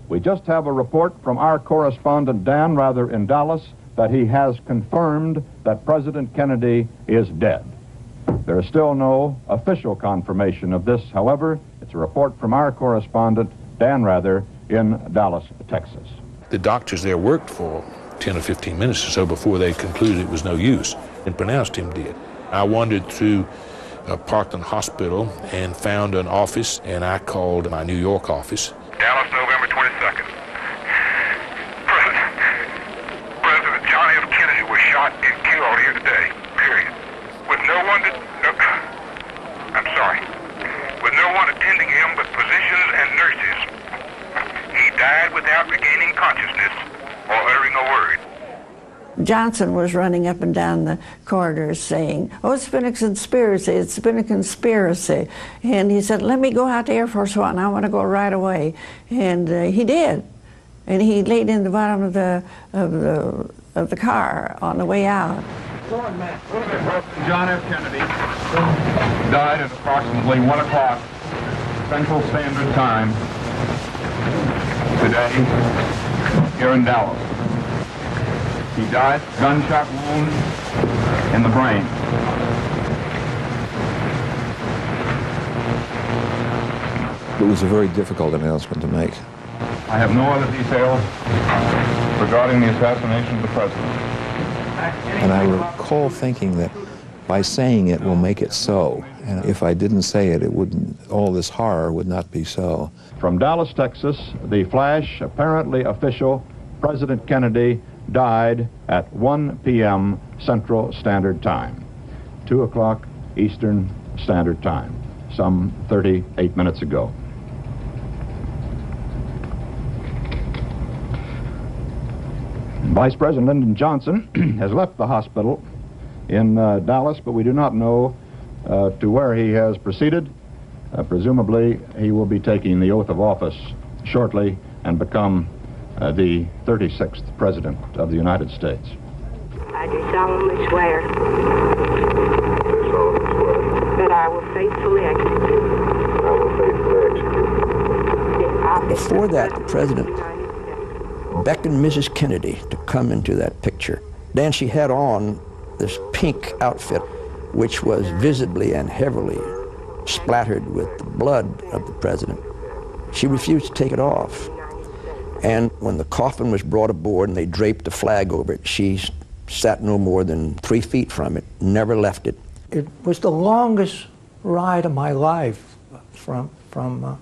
we just have a report from our correspondent Dan Rather in Dallas that he has confirmed that President Kennedy is dead. There is still no official confirmation of this, however. It's a report from our correspondent Dan Rather in Dallas, Texas. The doctors there worked for 10 or 15 minutes or so before they concluded it was no use and pronounced him dead. I wandered through uh, Parkland Hospital and found an office, and I called my New York office. Dallas, November 22nd. President, President John F. Kennedy was shot and killed here today, period. With no one to, no, I'm sorry, with no one attending him but physicians and nurses. He died without regaining consciousness or uttering a word. Johnson was running up and down the corridors saying, Oh, it's been a conspiracy, it's been a conspiracy. And he said, Let me go out to Air Force One, I want to go right away. And uh, he did. And he laid in the bottom of the, of, the, of the car on the way out. John F. Kennedy died at approximately 1 o'clock Central Standard Time today here in Dallas. He died gunshot wound in the brain. It was a very difficult announcement to make. I have no other details regarding the assassination of the president. And I recall thinking that by saying it will make it so. And if I didn't say it, it wouldn't, all this horror would not be so. From Dallas, Texas, the flash, apparently official, President Kennedy died at 1 p.m. Central Standard Time, 2 o'clock Eastern Standard Time, some 38 minutes ago. Vice President Lyndon Johnson has left the hospital in uh, Dallas, but we do not know uh, to where he has proceeded. Uh, presumably, he will be taking the oath of office shortly and become uh, the 36th President of the United States. I do solemnly swear that I will faithfully execute. I will faithfully execute. Before that, the president beckoned Mrs. Kennedy to come into that picture. Then she had on this pink outfit, which was visibly and heavily splattered with the blood of the president. She refused to take it off. And when the coffin was brought aboard and they draped the flag over it, she sat no more than three feet from it, never left it. it was the longest ride of my life from, from uh,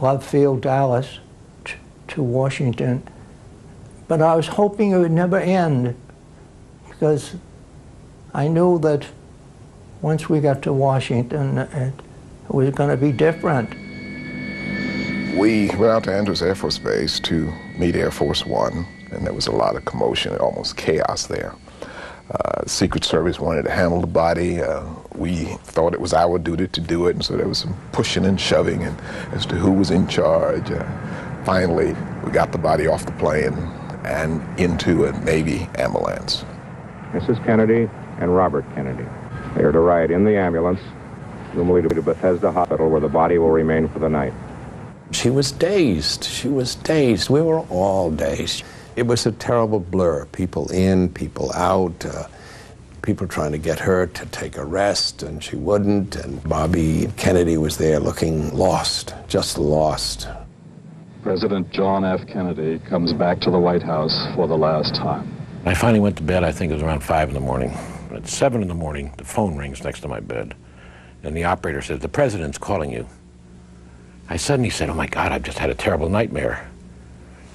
Love Field, Dallas t- to Washington. But I was hoping it would never end because I knew that once we got to Washington, it was going to be different. We went out to Andrews Air Force Base to meet Air Force One, and there was a lot of commotion, almost chaos there. Uh, Secret Service wanted to handle the body. Uh, we thought it was our duty to do it, and so there was some pushing and shoving and as to who was in charge. Uh, finally, we got the body off the plane and into a Navy ambulance. Mrs. Kennedy and Robert Kennedy. They are to ride in the ambulance, normally to Bethesda Hospital, where the body will remain for the night. She was dazed. She was dazed. We were all dazed. It was a terrible blur. People in, people out, uh, people trying to get her to take a rest, and she wouldn't. And Bobby Kennedy was there looking lost, just lost. President John F. Kennedy comes back to the White House for the last time. I finally went to bed, I think it was around 5 in the morning. At 7 in the morning, the phone rings next to my bed, and the operator says, The president's calling you. I suddenly said, Oh my God, I've just had a terrible nightmare.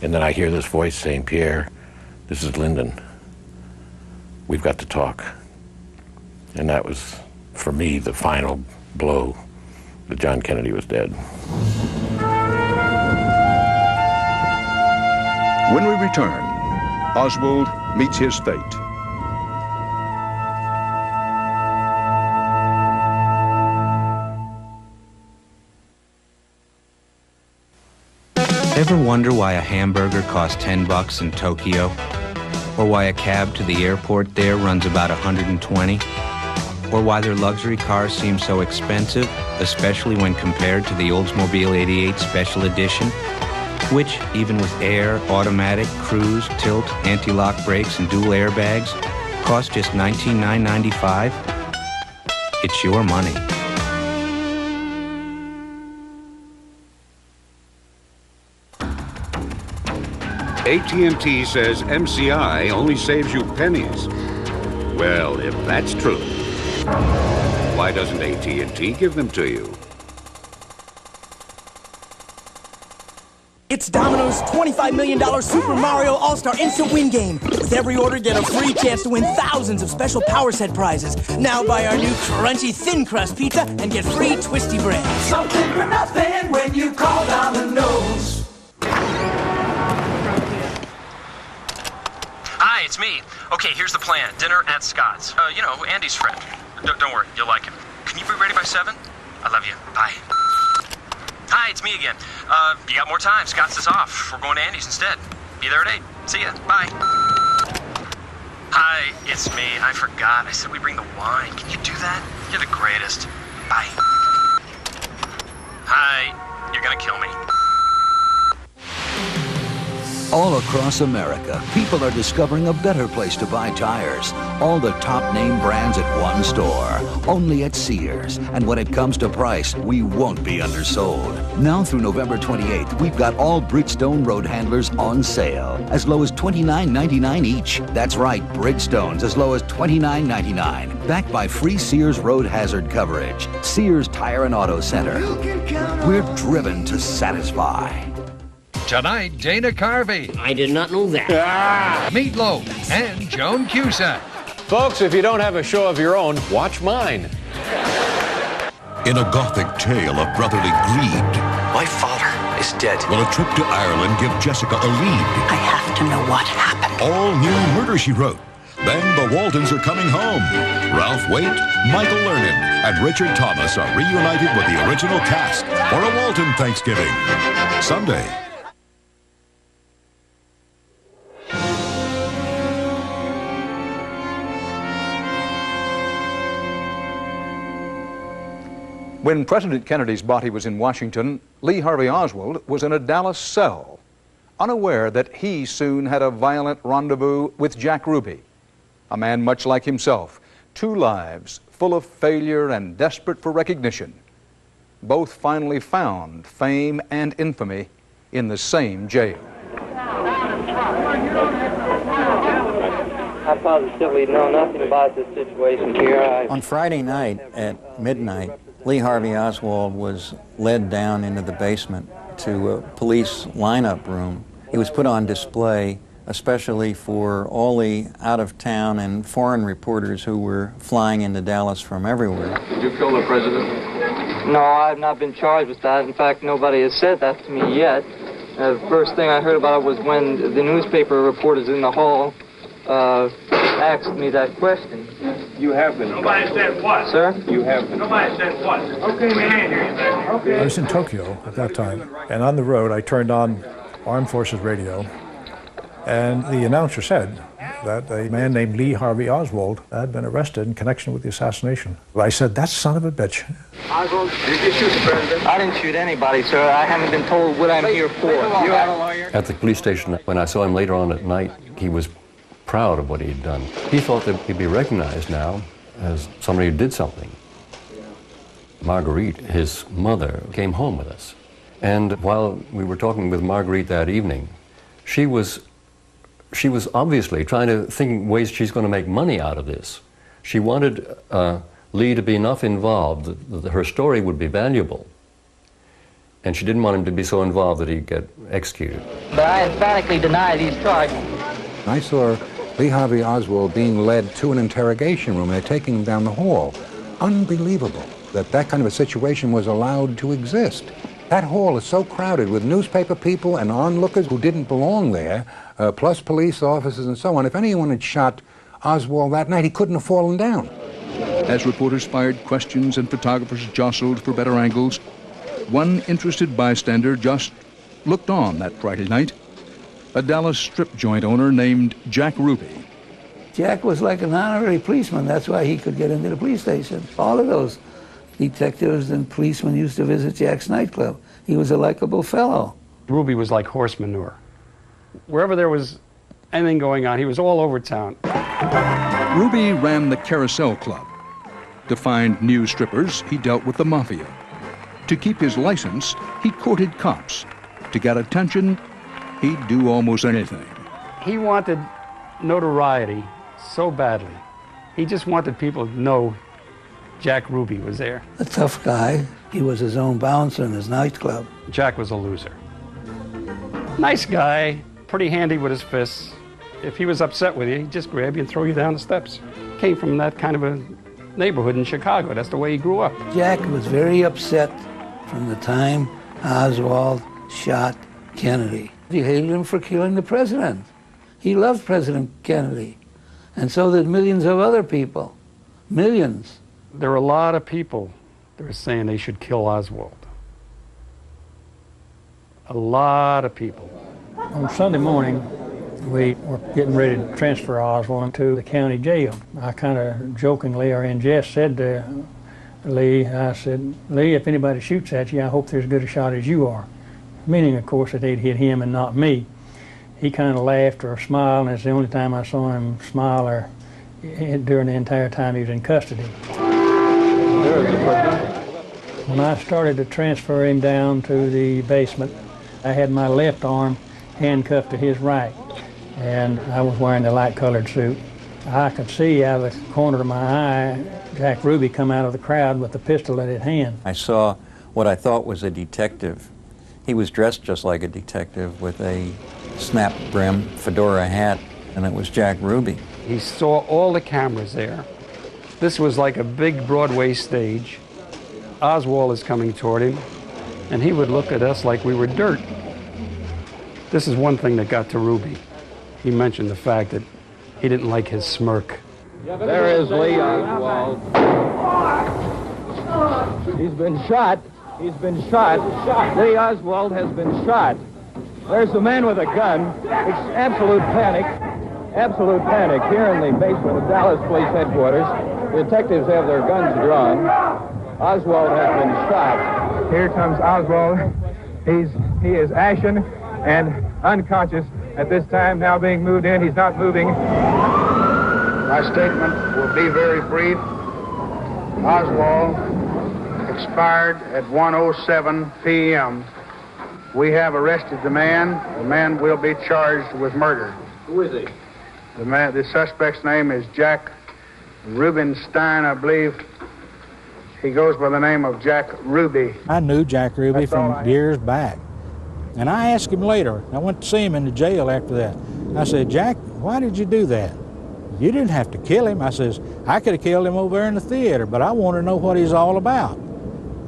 And then I hear this voice saying, Pierre, this is Lyndon. We've got to talk. And that was, for me, the final blow that John Kennedy was dead. When we return, Oswald meets his fate. Ever wonder why a hamburger costs 10 bucks in Tokyo? Or why a cab to the airport there runs about 120? Or why their luxury cars seem so expensive, especially when compared to the Oldsmobile 88 Special Edition? Which, even with air, automatic, cruise, tilt, anti-lock brakes, and dual airbags, costs just $19,995? It's your money. AT&T says MCI only saves you pennies. Well, if that's true, why doesn't AT&T give them to you? It's Domino's $25 million Super Mario All-Star Instant Win Game. With every order, get a free chance to win thousands of special Power Set prizes. Now buy our new crunchy thin crust pizza and get free twisty bread. Something for nothing when you call Domino's. Hi, it's me. Okay, here's the plan. Dinner at Scott's. Uh, you know, Andy's friend. D- don't worry, you'll like him. Can you be ready by 7? I love you. Bye. Hi, it's me again. Uh, you got more time. Scott's is off. We're going to Andy's instead. Be there at 8. See ya. Bye. Hi, it's me. I forgot. I said we bring the wine. Can you do that? You're the greatest. Bye. Hi. You're gonna kill me. All across America, people are discovering a better place to buy tires. All the top name brands at one store, only at Sears. And when it comes to price, we won't be undersold. Now through November 28th, we've got all Bridgestone road handlers on sale, as low as $29.99 each. That's right, Bridgestones as low as $29.99. Backed by free Sears road hazard coverage. Sears Tire and Auto Center. We're driven to satisfy. Tonight, Dana Carvey. I did not know that. Ah! Meatloaf and Joan Cusack. Folks, if you don't have a show of your own, watch mine. In a gothic tale of brotherly greed. My father is dead. Will a trip to Ireland give Jessica a lead? I have to know what happened. All new Murder, She Wrote. Then the Waltons are coming home. Ralph Waite, Michael Learned, and Richard Thomas are reunited with the original cast for a Walton Thanksgiving. Sunday. When President Kennedy's body was in Washington, Lee Harvey Oswald was in a Dallas cell, unaware that he soon had a violent rendezvous with Jack Ruby, a man much like himself, two lives full of failure and desperate for recognition. Both finally found fame and infamy in the same jail. I positively know nothing about this situation here. I... On Friday night at midnight, Lee Harvey Oswald was led down into the basement to a police lineup room. He was put on display especially for all the out-of-town and foreign reporters who were flying into Dallas from everywhere. Did you kill the president? No, I've not been charged with that. In fact, nobody has said that to me yet. Uh, the first thing I heard about it was when the newspaper reporters in the hall uh, asked me that question. You have been. Nobody said what? Sir? You have been. Nobody said what? Okay, we can't hear you then. Okay. I was in Tokyo at that time, and on the road I turned on Armed Forces Radio, and the announcer said that a man named Lee Harvey Oswald had been arrested in connection with the assassination. I said, that son of a bitch. Oswald, did you shoot the president? I didn't shoot anybody, sir. I haven't been told what I'm here for. You have a lawyer? At the police station, when I saw him later on at night, he was proud of what he had done. He thought that he'd be recognized now as somebody who did something. Marguerite, his mother, came home with us. And while we were talking with Marguerite that evening, she was she was obviously trying to think ways she's going to make money out of this. She wanted uh, Lee to be enough involved that, that her story would be valuable. And she didn't want him to be so involved that he'd get executed. But I emphatically deny these charges. I saw Lee Harvey Oswald being led to an interrogation room. They're taking him down the hall. Unbelievable that that kind of a situation was allowed to exist. That hall is so crowded with newspaper people and onlookers who didn't belong there, uh, plus police officers and so on. If anyone had shot Oswald that night, he couldn't have fallen down. As reporters fired questions and photographers jostled for better angles, one interested bystander just looked on that Friday night. A Dallas strip joint owner named Jack Ruby. Jack was like an honorary policeman. That's why he could get into the police station. All of those detectives and policemen used to visit Jack's nightclub. He was a likable fellow. Ruby was like horse manure. Wherever there was anything going on, he was all over town. Ruby ran the Carousel Club. To find new strippers, he dealt with the mafia. To keep his license, he courted cops. To get attention, he'd do almost anything. He wanted notoriety so badly. He just wanted people to know Jack Ruby was there. A tough guy. He was his own bouncer in his nightclub. Jack was a loser. Nice guy, pretty handy with his fists. If he was upset with you, he'd just grab you and throw you down the steps. Came from that kind of a neighborhood in Chicago. That's the way he grew up. Jack was very upset from the time Oswald shot Kennedy. He hated him for killing the president. He loved President Kennedy. And so did millions of other people. Millions. There were a lot of people that were saying they should kill Oswald. A lot of people. On Sunday morning, we were getting ready to transfer Oswald into the county jail. I kind of jokingly or in jest said to Lee, I said, Lee, if anybody shoots at you, I hope they're as good a shot as you are. Meaning, of course, that they'd hit him and not me. He kind of laughed or smiled, and it's the only time I saw him smile or eh, eh, during the entire time he was in custody. When I started to transfer him down to the basement, I had my left arm handcuffed to his right, and I was wearing the light-colored suit. I could see out of the corner of my eye Jack Ruby come out of the crowd with a pistol in his hand. I saw what I thought was a detective. He was dressed just like a detective with a snap brim fedora hat, and it was Jack Ruby. He saw all the cameras there. This was like a big Broadway stage. Oswald is coming toward him, and he would look at us like we were dirt. This is one thing that got to Ruby. He mentioned the fact that he didn't like his smirk. There is Lee Oswald. He's been shot. He's been shot. Lee Oswald has been shot. There's the man with a gun. It's absolute panic. Absolute panic here in the basement of Dallas Police Headquarters. The detectives have their guns drawn. Oswald has been shot. Here comes Oswald. He's he is ashen and unconscious at this time. Now being moved in, he's not moving. My statement will be very brief. Oswald expired at 1:07 p.m. We have arrested the man. The man will be charged with murder. Who is he? The, man, the suspect's name is Jack Rubenstein, I believe. He goes by the name of Jack Ruby. I knew Jack Ruby That's from years back. And I asked him later, I went to see him in the jail after that. I said, Jack, why did you do that? You didn't have to kill him. I says, I could have killed him over there in the theater, but I want to know what he's all about.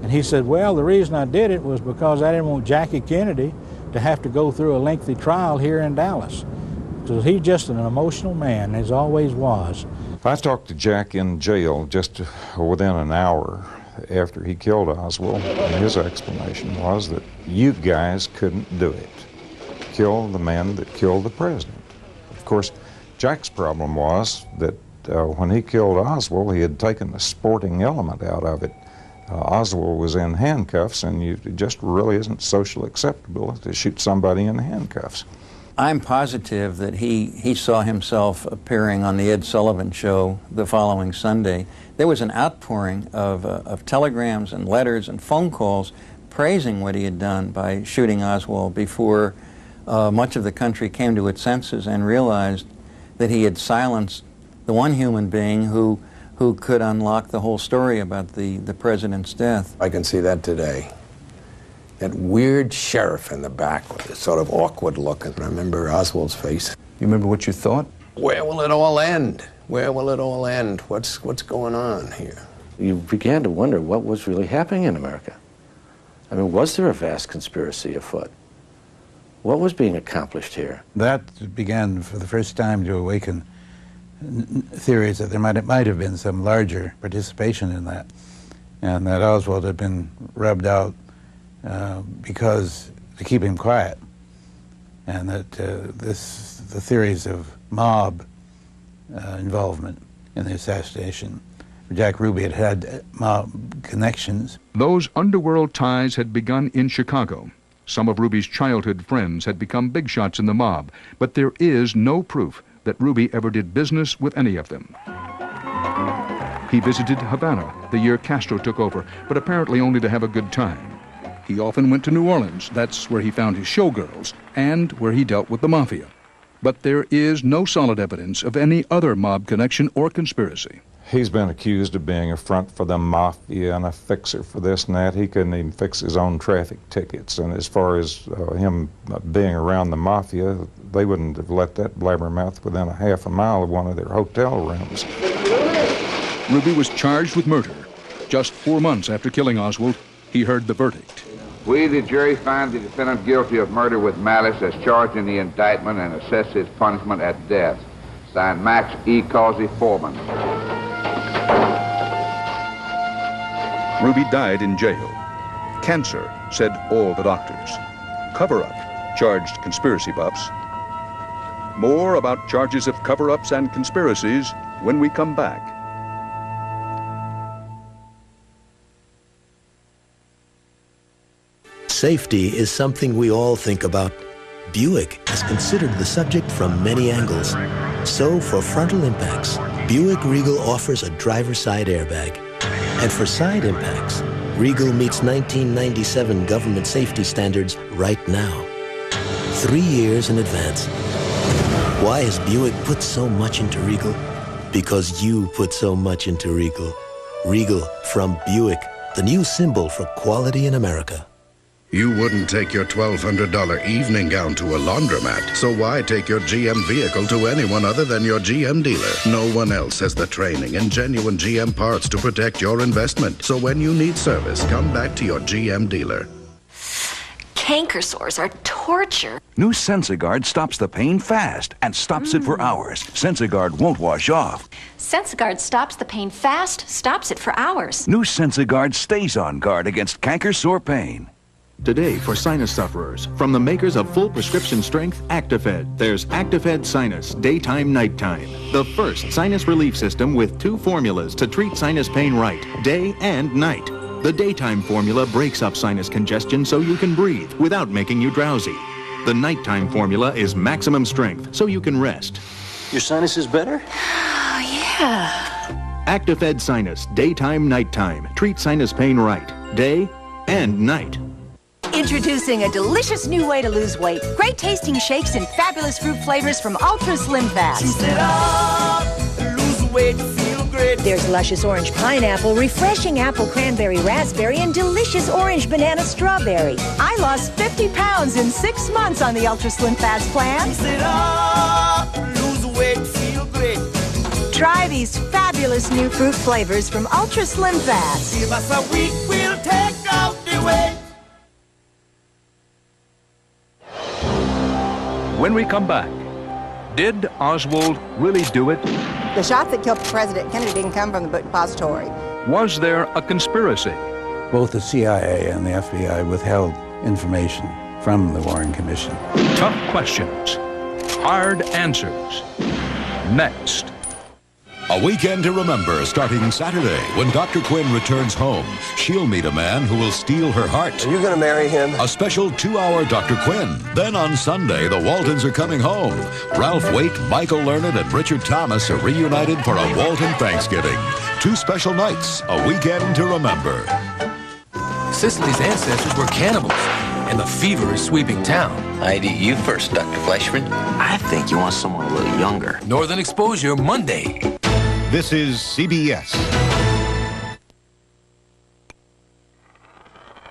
And he said, well, the reason I did it was because I didn't want Jackie Kennedy to have to go through a lengthy trial here in Dallas. So he's just an emotional man, as always was. I talked to Jack in jail just within an hour after he killed Oswald, and his explanation was that you guys couldn't do it. Kill the man that killed the president. Of course, Jack's problem was that uh, when he killed Oswald, he had taken the sporting element out of it. Uh, Oswald was in handcuffs, and you, it just really isn't socially acceptable to shoot somebody in handcuffs. I'm positive that he, he saw himself appearing on the Ed Sullivan show the following Sunday. There was an outpouring of, uh, of telegrams and letters and phone calls praising what he had done by shooting Oswald before uh, much of the country came to its senses and realized that he had silenced the one human being who, who could unlock the whole story about the, the president's death. I can see that today. That weird sheriff in the back with a sort of awkward look. I remember Oswald's face. You remember what you thought? Where will it all end? Where will it all end? What's, what's going on here? You began to wonder what was really happening in America. I mean, was there a vast conspiracy afoot? What was being accomplished here? That began for the first time to awaken n- n- theories that there might, might have been some larger participation in that, and that Oswald had been rubbed out uh, because to keep him quiet, and that uh, this the theories of mob uh, involvement in the assassination. Jack Ruby had had uh, mob connections. Those underworld ties had begun in Chicago. Some of Ruby's childhood friends had become big shots in the mob, but there is no proof that Ruby ever did business with any of them. He visited Havana the year Castro took over, but apparently only to have a good time. He often went to New Orleans. That's where he found his showgirls and where he dealt with the mafia. But there is no solid evidence of any other mob connection or conspiracy. He's been accused of being a front for the mafia and a fixer for this and that. He couldn't even fix his own traffic tickets. And as far as uh, him being around the mafia, they wouldn't have let that blabbermouth within a half a mile of one of their hotel rooms. Ruby was charged with murder. Just four months after killing Oswald, he heard the verdict. We, the jury, find the defendant guilty of murder with malice as charged in the indictment and assess his punishment at death. Signed Max E. Causey Foreman. Ruby died in jail. Cancer, said all the doctors. Cover up, charged conspiracy buffs. More about charges of cover ups and conspiracies when we come back. Safety is something we all think about. Buick has considered the subject from many angles. So for frontal impacts, Buick Regal offers a driver's side airbag. And for side impacts, Regal meets 1997 government safety standards right now. Three years in advance. Why has Buick put so much into Regal? Because you put so much into Regal. Regal from Buick, the new symbol for quality in America. You wouldn't take your $1,200 evening gown to a laundromat, so why take your GM vehicle to anyone other than your GM dealer? No one else has the training and genuine GM parts to protect your investment. So when you need service, come back to your GM dealer. Canker sores are torture. New Sensiguard stops the pain fast and stops it for hours. Sensiguard won't wash off. Sensiguard stops the pain fast, stops it for hours. New Sensiguard stays on guard against canker sore pain. Today, for sinus sufferers, from the makers of full prescription strength Actifed, there's Actifed Sinus, daytime, nighttime. The first sinus relief system with two formulas to treat sinus pain right, day and night. The daytime formula breaks up sinus congestion so you can breathe without making you drowsy. The nighttime formula is maximum strength so you can rest. Your sinus is better? Oh, yeah. Actifed Sinus, daytime, nighttime. Treat sinus pain right, day and night. Introducing a delicious new way to lose weight. Great tasting shakes and fabulous fruit flavors from Ultra Slim Fast. Juice it up, lose weight, feel great. There's luscious orange pineapple, refreshing apple cranberry raspberry, and delicious orange banana strawberry. I lost 50 pounds in six months on the Ultra Slim Fast plan. Juice it up, lose weight, feel great. Try these fabulous new fruit flavors from Ultra Slim Fast. Give us a week, we'll take out the weight. When we come back, did Oswald really do it? The shots that killed President Kennedy didn't come from the book depository. Was there a conspiracy? Both the CIA and the FBI withheld information from the Warren Commission. Tough questions, hard answers. Next. A weekend to remember starting Saturday when Dr. Quinn returns home. She'll meet a man who will steal her heart. Are you going to marry him? A special two hour Dr. Quinn. Then on Sunday, the Waltons are coming home. Ralph Waite, Michael Learned, and Richard Thomas are reunited for a Walton Thanksgiving. Two special nights, a weekend to remember. Cicely's ancestors were cannibals, and the fever is sweeping town. I ID, you first, Dr. Fleischman. I think you want someone a little younger. Northern Exposure, Monday. This is CBS.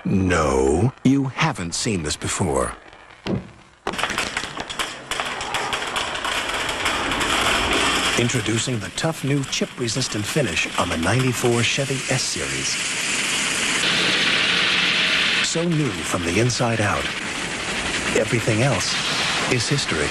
No, you haven't seen this before. Introducing the tough new chip-resistant finish on the 94 Chevy S-Series. So new from the inside out. Everything else is history.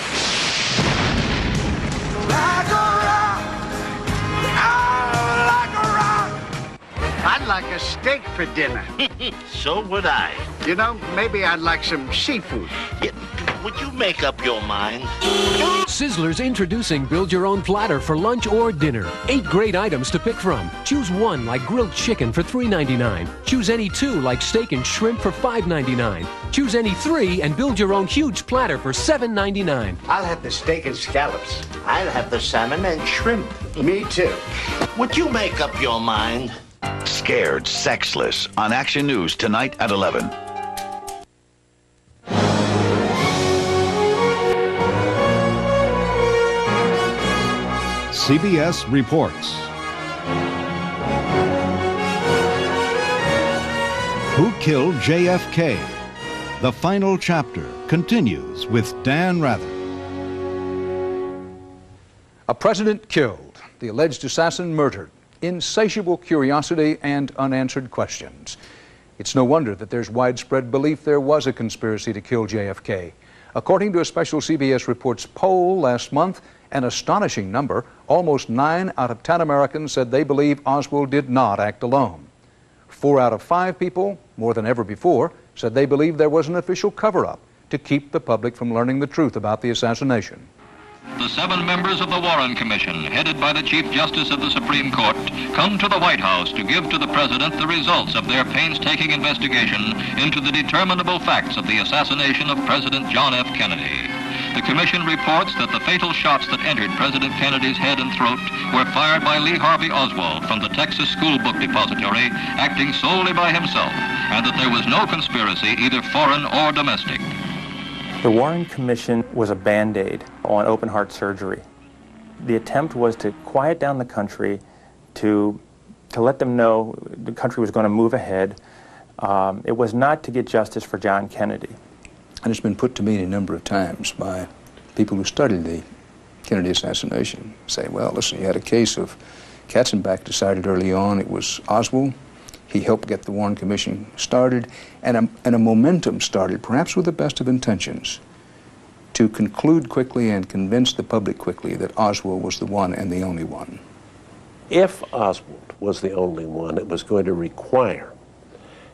I'd like a steak for dinner. so would I. You know, maybe I'd like some seafood. Would you make up your mind? Sizzler's introducing Build Your Own Platter for lunch or dinner. Eight great items to pick from. Choose one like grilled chicken for $3.99. Choose any two like steak and shrimp for $5.99. Choose any three and build your own huge platter for $7.99. I'll have the steak and scallops. I'll have the salmon and shrimp. Me too. Would you make up your mind? Scared Sexless on Action News tonight at 11. CBS reports. Who killed JFK? The final chapter continues with Dan Rather. A president killed, the alleged assassin murdered, insatiable curiosity and unanswered questions. It's no wonder that there's widespread belief there was a conspiracy to kill JFK. According to a special CBS Reports poll last month, an astonishing number, almost 9 out of 10 Americans said they believe Oswald did not act alone. Four out of five people, more than ever before, said they believe there was an official cover up to keep the public from learning the truth about the assassination. The seven members of the Warren Commission, headed by the Chief Justice of the Supreme Court, come to the White House to give to the President the results of their painstaking investigation into the determinable facts of the assassination of President John F. Kennedy. The Commission reports that the fatal shots that entered President Kennedy's head and throat were fired by Lee Harvey Oswald from the Texas School Book Depository, acting solely by himself, and that there was no conspiracy, either foreign or domestic. The Warren Commission was a band aid on open heart surgery. The attempt was to quiet down the country, to, to let them know the country was going to move ahead. Um, it was not to get justice for John Kennedy. And it's been put to me a number of times by people who studied the Kennedy assassination. Say, well, listen, you had a case of Katzenbach decided early on it was Oswald. He helped get the Warren Commission started, and a, and a momentum started, perhaps with the best of intentions, to conclude quickly and convince the public quickly that Oswald was the one and the only one. If Oswald was the only one, it was going to require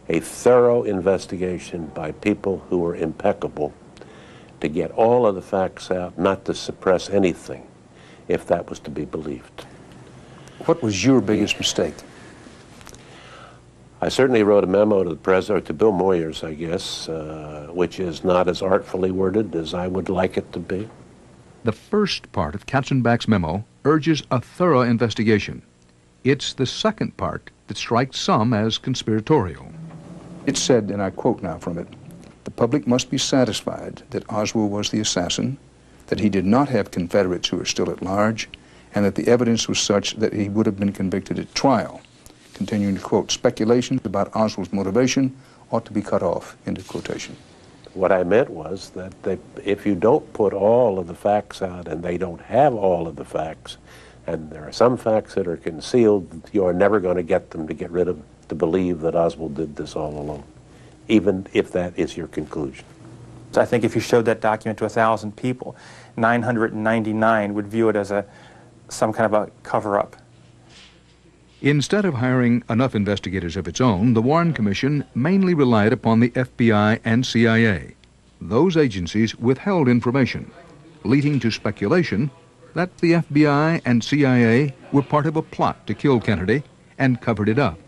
a thorough investigation by people who were impeccable to get all of the facts out, not to suppress anything, if that was to be believed. What was your biggest mistake? I certainly wrote a memo to the president, or to Bill Moyers, I guess, uh, which is not as artfully worded as I would like it to be. The first part of Katzenbach's memo urges a thorough investigation. It's the second part that strikes some as conspiratorial. It said, and I quote now from it, The public must be satisfied that Oswald was the assassin, that he did not have Confederates who were still at large, and that the evidence was such that he would have been convicted at trial. Continuing to quote, speculations about Oswald's motivation ought to be cut off, end of quotation. What I meant was that they, if you don't put all of the facts out and they don't have all of the facts, and there are some facts that are concealed, you're never going to get them to get rid of, to believe that Oswald did this all alone, even if that is your conclusion. So I think if you showed that document to a thousand people, 999 would view it as a some kind of a cover-up. Instead of hiring enough investigators of its own, the Warren Commission mainly relied upon the FBI and CIA. Those agencies withheld information, leading to speculation that the FBI and CIA were part of a plot to kill Kennedy and covered it up.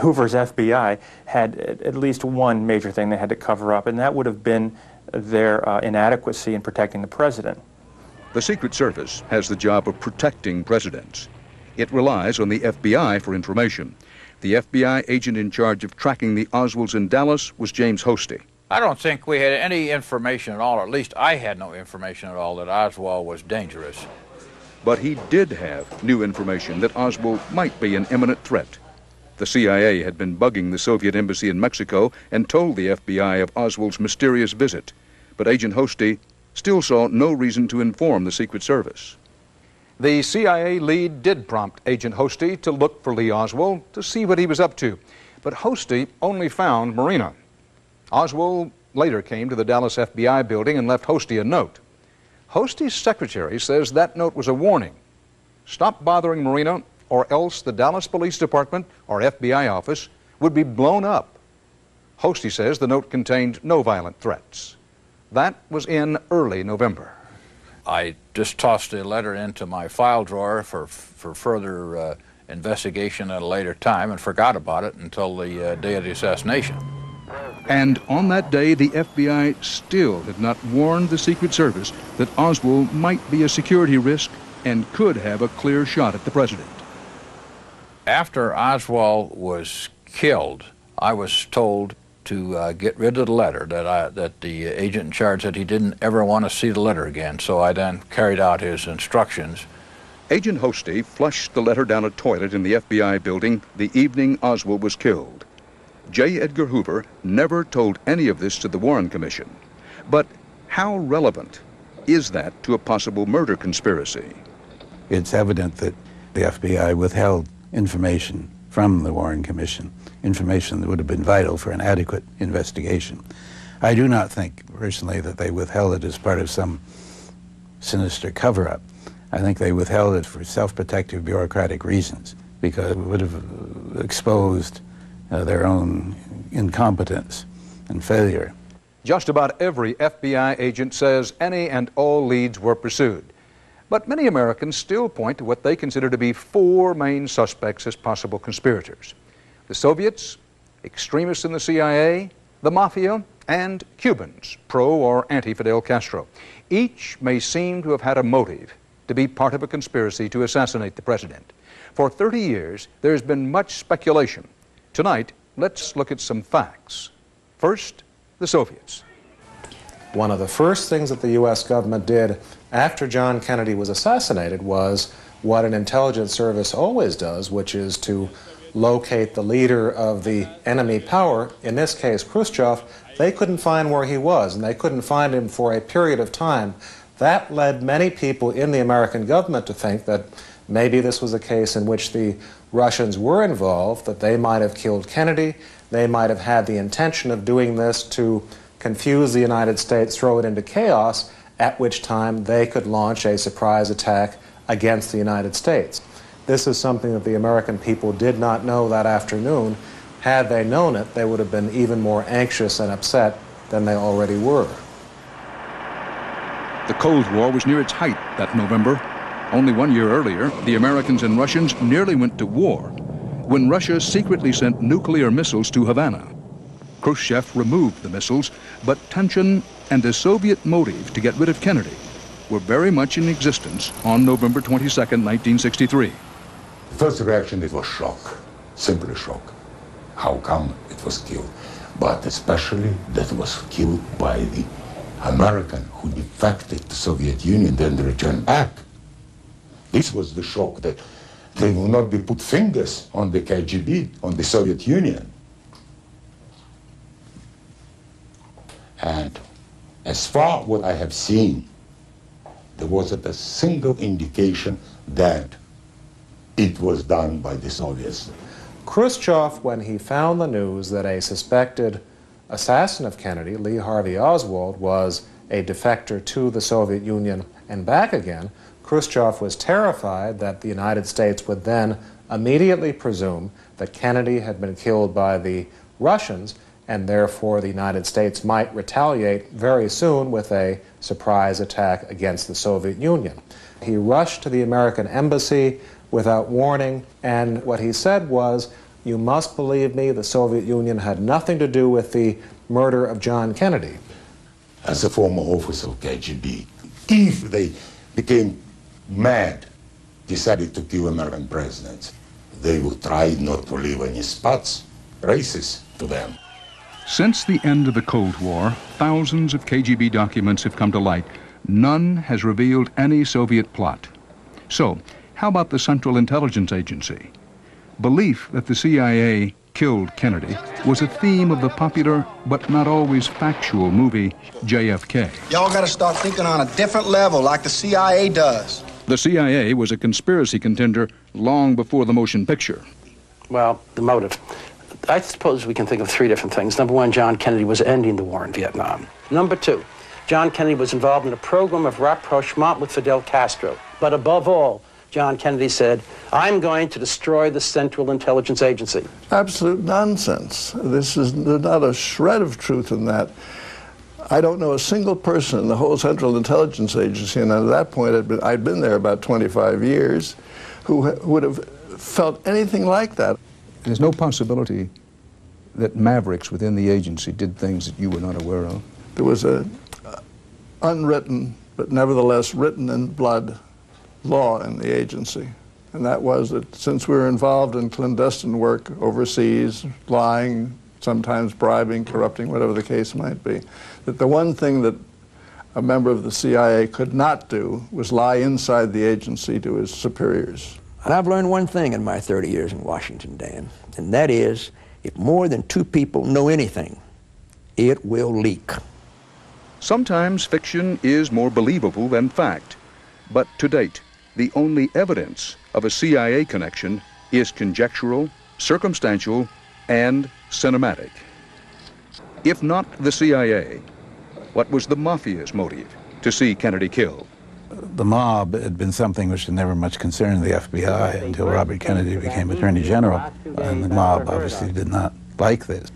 Hoover's FBI had at least one major thing they had to cover up, and that would have been their uh, inadequacy in protecting the president. The Secret Service has the job of protecting presidents. It relies on the FBI for information. The FBI agent in charge of tracking the Oswalds in Dallas was James Hosty. I don't think we had any information at all, or at least I had no information at all, that Oswald was dangerous. But he did have new information that Oswald might be an imminent threat. The CIA had been bugging the Soviet embassy in Mexico and told the FBI of Oswald's mysterious visit. But Agent Hosty still saw no reason to inform the Secret Service. The CIA lead did prompt Agent Hosty to look for Lee Oswald to see what he was up to. But Hosty only found Marina. Oswald later came to the Dallas FBI building and left Hosty a note. Hosty's secretary says that note was a warning. Stop bothering Marina, or else the Dallas Police Department or FBI office would be blown up. Hosty says the note contained no violent threats. That was in early November. I just tossed the letter into my file drawer for, for further uh, investigation at a later time and forgot about it until the uh, day of the assassination. And on that day, the FBI still had not warned the Secret Service that Oswald might be a security risk and could have a clear shot at the president. After Oswald was killed, I was told to uh, get rid of the letter that I, that the agent in charge said he didn't ever want to see the letter again. So I then carried out his instructions. Agent Hosty flushed the letter down a toilet in the FBI building the evening Oswald was killed. J. Edgar Hoover never told any of this to the Warren Commission. But how relevant is that to a possible murder conspiracy? It's evident that the FBI withheld information from the Warren Commission, information that would have been vital for an adequate investigation. I do not think, personally, that they withheld it as part of some sinister cover up. I think they withheld it for self protective bureaucratic reasons because it would have exposed uh, their own incompetence and failure. Just about every FBI agent says any and all leads were pursued. But many Americans still point to what they consider to be four main suspects as possible conspirators the Soviets, extremists in the CIA, the Mafia, and Cubans, pro or anti Fidel Castro. Each may seem to have had a motive to be part of a conspiracy to assassinate the president. For 30 years, there's been much speculation. Tonight, let's look at some facts. First, the Soviets. One of the first things that the U.S. government did after John Kennedy was assassinated was what an intelligence service always does, which is to locate the leader of the enemy power, in this case Khrushchev. They couldn't find where he was, and they couldn't find him for a period of time. That led many people in the American government to think that maybe this was a case in which the Russians were involved, that they might have killed Kennedy, they might have had the intention of doing this to confuse the United States, throw it into chaos, at which time they could launch a surprise attack against the United States. This is something that the American people did not know that afternoon. Had they known it, they would have been even more anxious and upset than they already were. The Cold War was near its height that November. Only one year earlier, the Americans and Russians nearly went to war when Russia secretly sent nuclear missiles to Havana. Khrushchev removed the missiles, but tension and a Soviet motive to get rid of Kennedy were very much in existence on November 22, 1963. The first reaction, it was shock, simply shock. How come it was killed? but especially that was killed by the American who defected to Soviet Union, then returned back. This was the shock that they will not be put fingers on the KGB, on the Soviet Union. And as far what I have seen, there wasn't a single indication that it was done by the Soviets. Khrushchev, when he found the news that a suspected assassin of Kennedy, Lee Harvey Oswald, was a defector to the Soviet Union and back again, Khrushchev was terrified that the United States would then immediately presume that Kennedy had been killed by the Russians, and therefore the United States might retaliate very soon with a surprise attack against the Soviet Union. He rushed to the American embassy without warning, and what he said was, You must believe me, the Soviet Union had nothing to do with the murder of John Kennedy. As a former officer of KGB, if they became mad, decided to kill American presidents, they would try not to leave any spots, traces to them. Since the end of the Cold War, thousands of KGB documents have come to light. None has revealed any Soviet plot. So, how about the Central Intelligence Agency? Belief that the CIA killed Kennedy was a theme of the popular but not always factual movie JFK. Y'all gotta start thinking on a different level, like the CIA does. The CIA was a conspiracy contender long before the motion picture. Well, the motive. I suppose we can think of three different things. Number one, John Kennedy was ending the war in Vietnam. Number two, John Kennedy was involved in a program of rapprochement with Fidel Castro. But above all, John Kennedy said, I'm going to destroy the Central Intelligence Agency. Absolute nonsense. This is there's not a shred of truth in that. I don't know a single person in the whole Central Intelligence Agency, and at that point I'd been, I'd been there about 25 years, who would have felt anything like that. There's no possibility that mavericks within the agency did things that you were not aware of. There was a uh, unwritten, but nevertheless written in blood, law in the agency. And that was that since we were involved in clandestine work overseas, lying, sometimes bribing, corrupting, whatever the case might be, that the one thing that a member of the CIA could not do was lie inside the agency to his superiors. And I've learned one thing in my 30 years in Washington, Dan, and that is if more than two people know anything, it will leak. Sometimes fiction is more believable than fact. But to date, the only evidence of a CIA connection is conjectural, circumstantial, and cinematic. If not the CIA, what was the mafia's motive to see Kennedy killed? The mob had been something which had never much concerned the FBI until Robert Kennedy became Attorney General, and the mob obviously did not like this.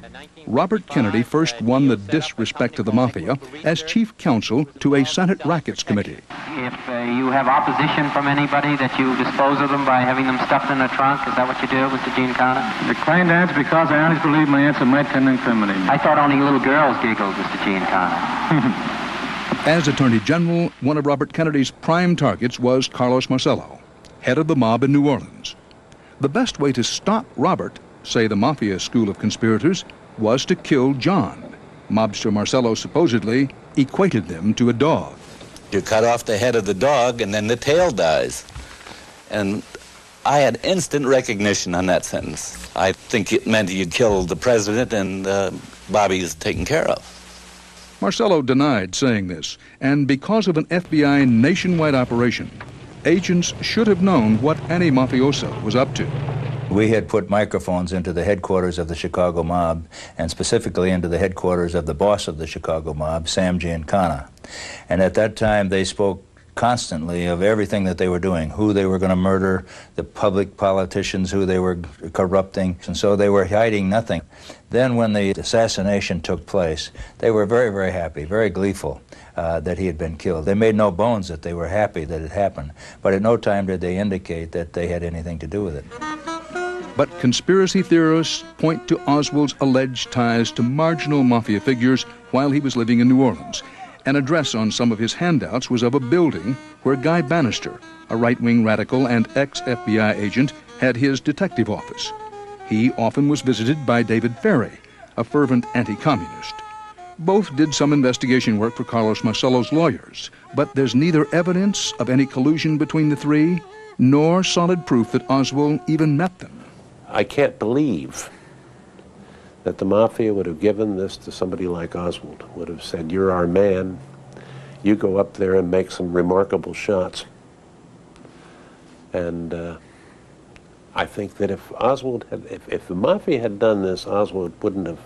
Robert Kennedy first won the disrespect of the mafia as chief counsel to a Senate rackets committee. If uh, you have opposition from anybody, that you dispose of them by having them stuffed in a trunk, is that what you do, Mr. Giancana? Decline to answer because I honestly believe my answer might tend to incriminate me. I thought only little girls giggled, Mr. Gene Giancana. As Attorney General, one of Robert Kennedy's prime targets was Carlos Marcello, head of the mob in New Orleans. The best way to stop Robert, say the Mafia school of conspirators, was to kill John. Mobster Marcello supposedly equated them to a dog. You cut off the head of the dog and then the tail dies. And I had instant recognition on that sentence. I think it meant you killed the president and uh, Bobby's taken care of. Marcello denied saying this, and because of an FBI nationwide operation, agents should have known what any mafioso was up to. We had put microphones into the headquarters of the Chicago mob, and specifically into the headquarters of the boss of the Chicago mob, Sam Giancana. And at that time, they spoke constantly of everything that they were doing, who they were going to murder, the public politicians who they were corrupting, and so they were hiding nothing. Then when the assassination took place, they were very, very happy, very gleeful uh, that he had been killed. They made no bones that they were happy that it happened, but at no time did they indicate that they had anything to do with it. But conspiracy theorists point to Oswald's alleged ties to marginal mafia figures while he was living in New Orleans. An address on some of his handouts was of a building where Guy Banister, a right wing radical and ex FBI agent, had his detective office. He often was visited by David Ferrie, a fervent anti-communist. Both did some investigation work for Carlos Marcello's lawyers, but there's neither evidence of any collusion between the three nor solid proof that Oswald even met them. I can't believe that the mafia would have given this to somebody like Oswald, would have said, You're our man. You go up there and make some remarkable shots. And uh, I think that if Oswald had, if, if the mafia had done this, Oswald wouldn't have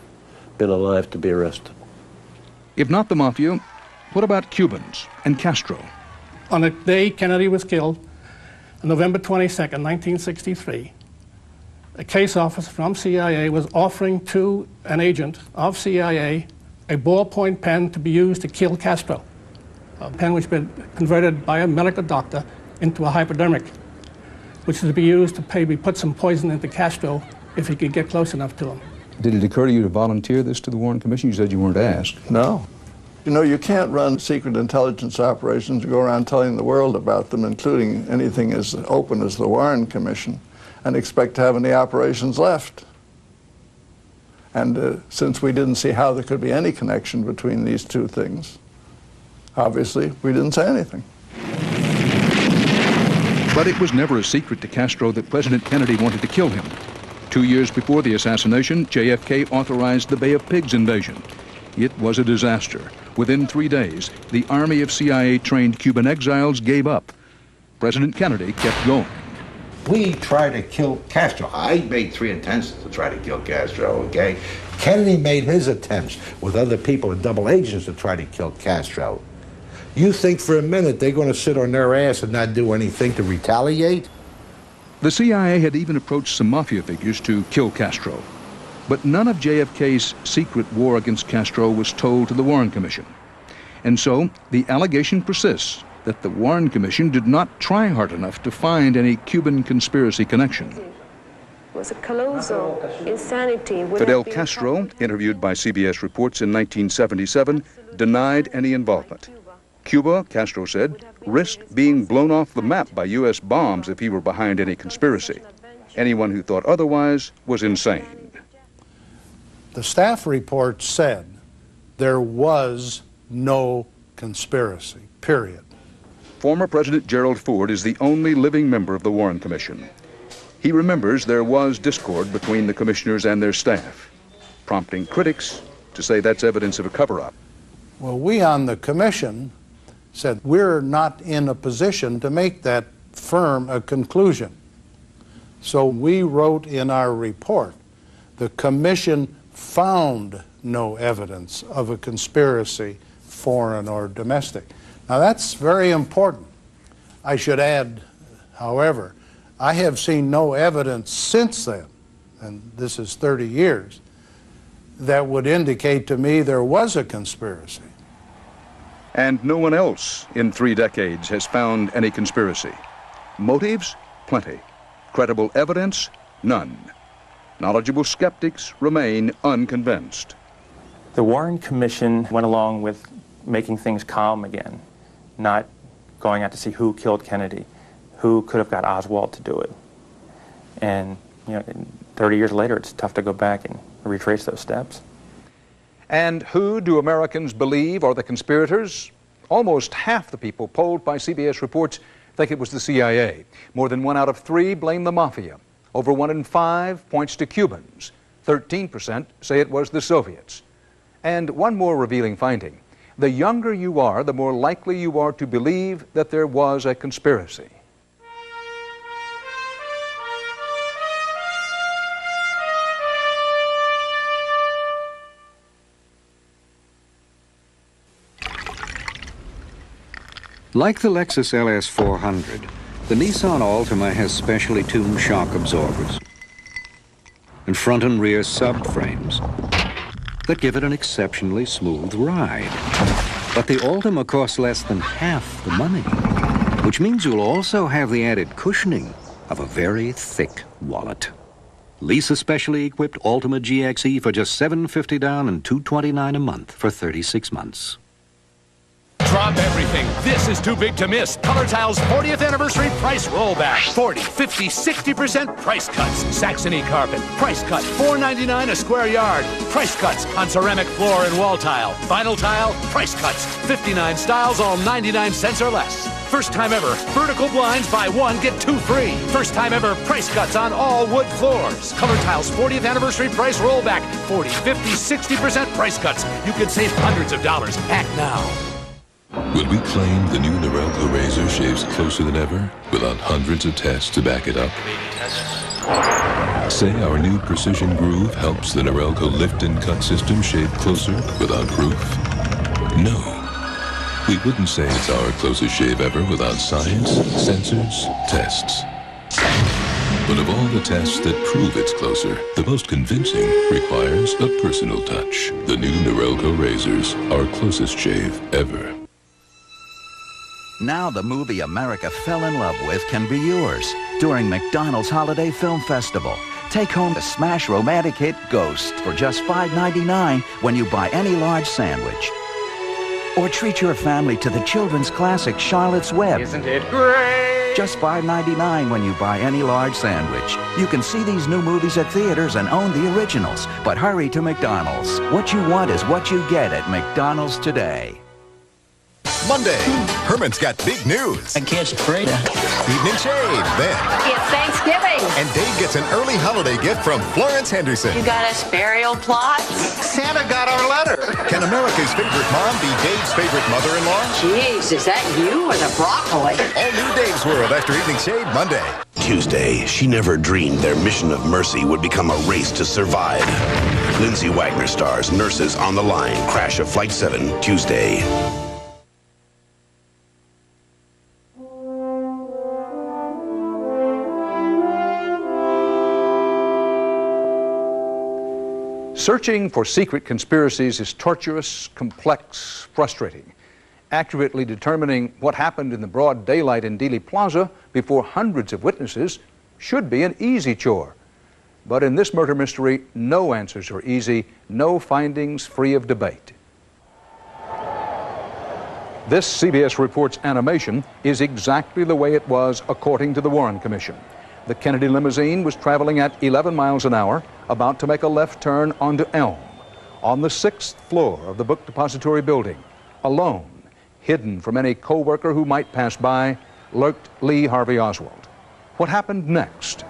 been alive to be arrested. If not the mafia, what about Cubans and Castro? On the day Kennedy was killed, November 22nd, 1963, a case officer from CIA was offering to an agent of CIA a ballpoint pen to be used to kill Castro, a pen which had been converted by a medical doctor into a hypodermic, which is to be used to maybe put some poison into Castro if he could get close enough to him. Did it occur to you to volunteer this to the Warren Commission? You said you weren't asked. No. You know, you can't run secret intelligence operations and go around telling the world about them, including anything as open as the Warren Commission, and expect to have any operations left. And uh, since we didn't see how there could be any connection between these two things, obviously we didn't say anything. But it was never a secret to Castro that President Kennedy wanted to kill him. Two years before the assassination, JFK authorized the Bay of Pigs invasion. It was a disaster. Within three days, the army of CIA-trained Cuban exiles gave up. President Kennedy kept going. We tried to kill Castro. I made three attempts to try to kill Castro, okay? Kennedy made his attempts with other people and double agents to try to kill Castro. You think for a minute they're going to sit on their ass and not do anything to retaliate? The CIA had even approached some mafia figures to kill Castro. But none of JFK's secret war against Castro was told to the Warren Commission. And so the allegation persists that the Warren Commission did not try hard enough to find any Cuban conspiracy connection. was a colossal insanity. Would Fidel Castro, interviewed by CBS Reports in 1977, denied any involvement. Cuba, Castro said, risked being blown off the map by U.S. bombs if he were behind any conspiracy. Anyone who thought otherwise was insane. The staff report said there was no conspiracy, period. Former President Gerald Ford is the only living member of the Warren Commission. He remembers there was discord between the commissioners and their staff, prompting critics to say that's evidence of a cover up. Well, we on the commission said we're not in a position to make that firm a conclusion. So we wrote in our report the commission found no evidence of a conspiracy, foreign or domestic. Now that's very important. I should add, however, I have seen no evidence since then, and this is 30 years, that would indicate to me there was a conspiracy. And no one else in three decades has found any conspiracy. Motives? Plenty. Credible evidence? None. Knowledgeable skeptics remain unconvinced. The Warren Commission went along with making things calm again, not going out to see who killed Kennedy, who could have got Oswald to do it. And, you know, 30 years later, it's tough to go back and retrace those steps. And who do Americans believe are the conspirators? Almost half the people polled by CBS Reports think it was the CIA. More than one out of three blame the mafia. Over one in five points to Cubans. 13% say it was the Soviets. And one more revealing finding. The younger you are, the more likely you are to believe that there was a conspiracy. Like the Lexus LS 400, the Nissan Altima has specially tuned shock absorbers and front and rear subframes that give it an exceptionally smooth ride. But the Altima costs less than half the money, which means you'll also have the added cushioning of a very thick wallet. Lease a specially equipped Altima GXE for just 750 down and 229 a month for 36 months. Drop everything. This is too big to miss. Color Tile's 40th anniversary price rollback. 40, 50, 60% price cuts. Saxony carpet. Price cut. $4.99 a square yard. Price cuts on ceramic floor and wall tile. Vinyl tile. Price cuts. 59 styles, all 99 cents or less. First time ever, vertical blinds buy one, get two free. First time ever, price cuts on all wood floors. Color Tile's 40th anniversary price rollback. 40, 50, 60% price cuts. You could save hundreds of dollars. Act now. Will we claim the new Norelco razor shaves closer than ever without hundreds of tests to back it up? Say our new Precision Groove helps the Norelco lift and cut system shave closer without proof? No. We wouldn't say it's our closest shave ever without science, sensors, tests. But of all the tests that prove it's closer, the most convincing requires a personal touch. The new Norelco razors, our closest shave ever. Now the movie America fell in love with can be yours during McDonald's Holiday Film Festival. Take home the smash romantic hit Ghost for just $5.99 when you buy any large sandwich. Or treat your family to the children's classic Charlotte's Web. Isn't it great? Just $5.99 when you buy any large sandwich. You can see these new movies at theaters and own the originals. But hurry to McDonald's. What you want is what you get at McDonald's today. Monday, Herman's got big news. I can't afraid Evening Shade, then. It's Thanksgiving. And Dave gets an early holiday gift from Florence Henderson. You got us burial plots? Santa got our letter. Can America's favorite mom be Dave's favorite mother-in-law? Jeez, is that you or the broccoli? All new Dave's World after Evening Shade Monday. Tuesday, she never dreamed their mission of mercy would become a race to survive. Lindsay Wagner stars Nurses on the Line, Crash of Flight 7, Tuesday. Searching for secret conspiracies is torturous, complex, frustrating. Accurately determining what happened in the broad daylight in Dealey Plaza before hundreds of witnesses should be an easy chore. But in this murder mystery, no answers are easy, no findings free of debate. This CBS Reports animation is exactly the way it was according to the Warren Commission. The Kennedy limousine was traveling at 11 miles an hour, about to make a left turn onto Elm. On the sixth floor of the book depository building, alone, hidden from any coworker who might pass by, lurked Lee Harvey Oswald. What happened next?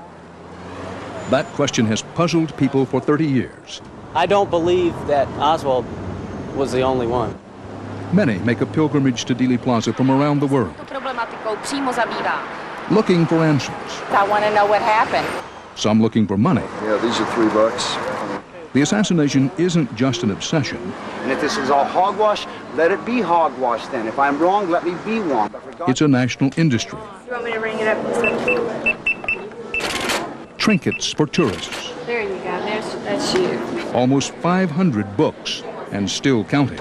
That question has puzzled people for 30 years. I don't believe that Oswald was the only one. Many make a pilgrimage to Dealey Plaza from around the world, Problematikou přímo zabývá. Looking for answers. I want to know what happened. Some looking for money. Yeah, these are three bucks. The assassination isn't just an obsession. And if this is all hogwash, let it be hogwash then. If I'm wrong, let me be wrong. But for God's It's a national industry. You want me to ring it up? Trinkets for tourists. There you go. There's, that's you. Almost 500 books, and still counting.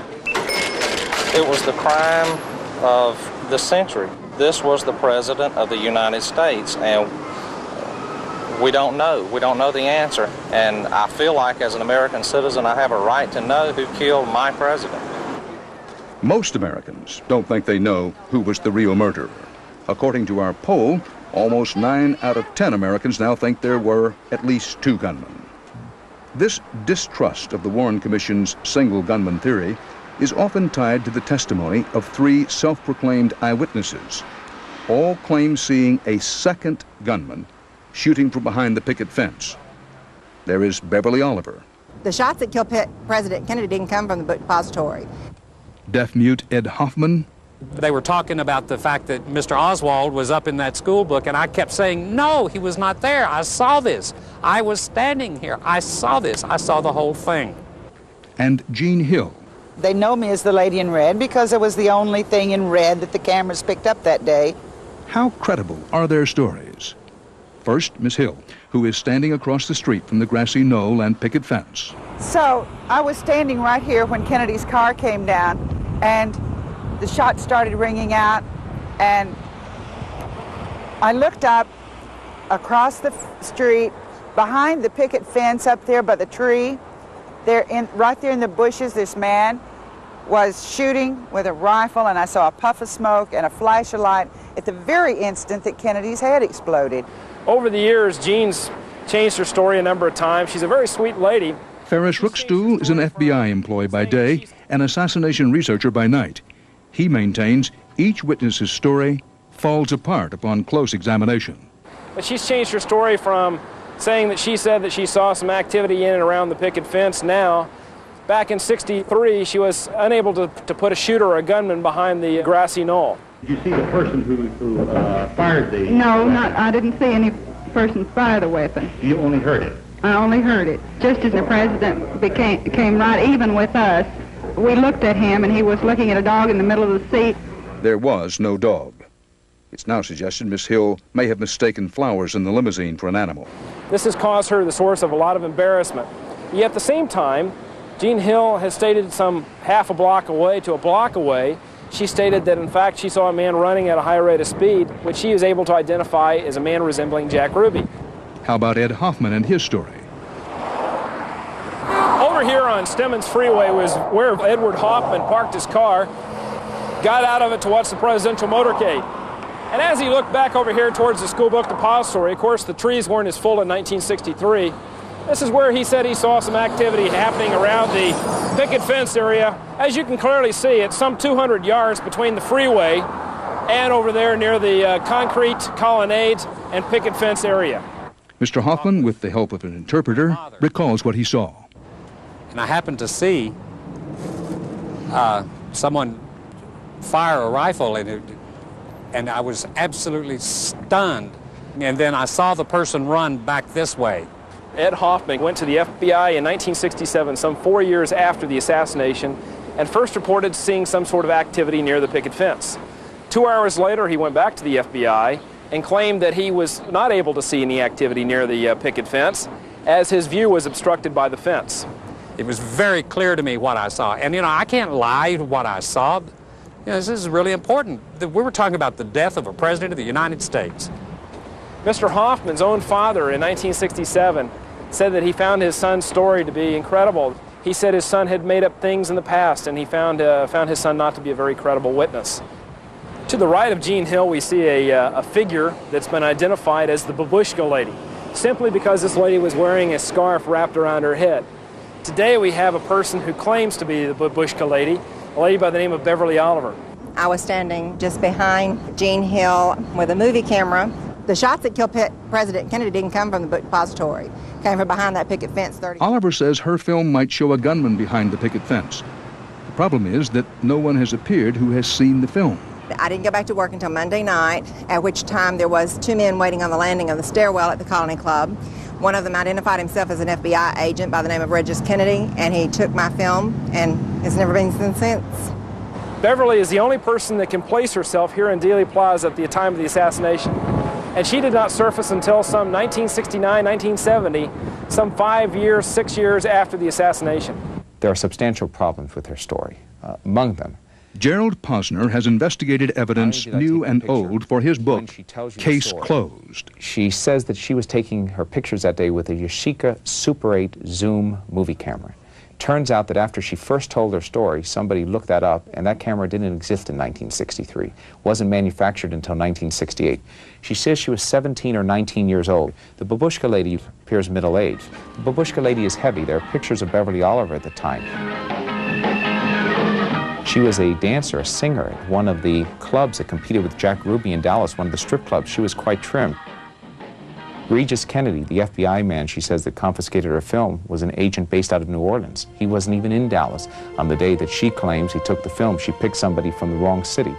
It was the crime of the century. This was the President of the United States, and we don't know. We don't know the answer. And I feel like, as an American citizen, I have a right to know who killed my president. Most Americans don't think they know who was the real murderer. According to our poll, almost 9 out of 10 Americans now think there were at least two gunmen. This distrust of the Warren Commission's single gunman theory is often tied to the testimony of three self proclaimed eyewitnesses. All claim seeing a second gunman shooting from behind the picket fence. There is Beverly Oliver, The shots that killed Pe- President Kennedy didn't come from the book depository. deaf mute Ed Hoffman, They were talking about the fact that Mr. Oswald was up in that school book, and I kept saying, No, he was not there. I saw this. I was standing here. I saw this. I saw the whole thing. and Jean Hill. They know me as the lady in red because it was the only thing in red that the cameras picked up that day. How credible are their stories? First, Miss Hill, who is standing across the street from the grassy knoll and picket fence. So I was standing right here when Kennedy's car came down, and the shots started ringing out, and I looked up across the street behind the picket fence up there by the tree. There, in right there in the bushes, this man was shooting with a rifle, and I saw a puff of smoke and a flash of light at the very instant that Kennedy's head exploded. Over the years, Jean's changed her story a number of times. She's a very sweet lady. Farris Rookstool is an FBI employee by day, an assassination researcher by night. He maintains each witness's story falls apart upon close examination. But she's changed her story from saying that she said that she saw some activity in and around the picket fence now. Back in 63, she was unable to, to put a shooter or a gunman behind the grassy knoll. Did you see the person who, who uh, fired the... No, not, I didn't see any person fire the weapon. You only heard it? I only heard it. Just as the president became, came right even with us, we looked at him and he was looking at a dog in the middle of the seat. There was no dog. It's now suggested Miss Hill may have mistaken flowers in the limousine for an animal. This has caused her the source of a lot of embarrassment. Yet at the same time, Jean Hill has stated some half a block away to a block away. She stated that in fact she saw a man running at a high rate of speed, which she is able to identify as a man resembling Jack Ruby. How about Ed Hoffman and his story? Over here on Stemmons Freeway was where Edward Hoffman parked his car, got out of it to watch the presidential motorcade. And as he looked back over here towards the school book depository, of course, the trees weren't as full in 1963. This is where he said he saw some activity happening around the picket fence area. As you can clearly see, it's some 200 yards between the freeway and over there near the uh, concrete colonnade and picket fence area. Mr. Hoffman, with the help of an interpreter, recalls what he saw. And I happened to see uh, someone fire a rifle and it, and I was absolutely stunned. And then I saw the person run back this way. Ed Hoffman went to the FBI in 1967, some four years after the assassination, and first reported seeing some sort of activity near the picket fence. Two hours later, he went back to the FBI and claimed that he was not able to see any activity near the uh, picket fence as his view was obstructed by the fence. It was very clear to me what I saw. And, you know, I can't lie to what I saw. You know, this is really important. We were talking about the death of a president of the United States. Mr. Hoffman's own father in 1967 said that he found his son's story to be incredible. He said his son had made up things in the past, and he found, uh, found his son not to be a very credible witness. To the right of Jean Hill, we see a, uh, a figure that's been identified as the Babushka lady, simply because this lady was wearing a scarf wrapped around her head. Today we have a person who claims to be the Babushka lady, a lady by the name of Beverly Oliver. I was standing just behind Jean Hill with a movie camera. The shots that killed President Kennedy didn't come from the book depository, came from behind that picket fence 30. Oliver says her film might show a gunman behind the picket fence. The problem is that no one has appeared who has seen the film. I didn't go back to work until Monday night, at which time there was two men waiting on the landing of the stairwell at the Colony Club. One of them identified himself as an FBI agent by the name of Regis Kennedy, and he took my film and has never been seen since. Beverly is the only person that can place herself here in Dealey Plaza at the time of the assassination. And she did not surface until some 1969, 1970, some five years, six years after the assassination. There are substantial problems with her story. Uh, among them, Gerald Posner has investigated evidence new and old for his book, Case story, Closed. She says that she was taking her pictures that day with a Yashica Super 8 zoom movie camera. Turns out that after she first told her story, somebody looked that up, and that camera didn't exist in 1963. Wasn't manufactured until 1968. She says she was 17 or 19 years old. The Babushka lady appears middle-aged. The Babushka lady is heavy. There are pictures of Beverly Oliver at the time. She was a dancer, a singer at one of the clubs that competed with Jack Ruby in Dallas, one of the strip clubs. She was quite trim. Regis Kennedy, the FBI man she says that confiscated her film, was an agent based out of New Orleans. He wasn't even in Dallas on the day that she claims he took the film. She picked somebody from the wrong city.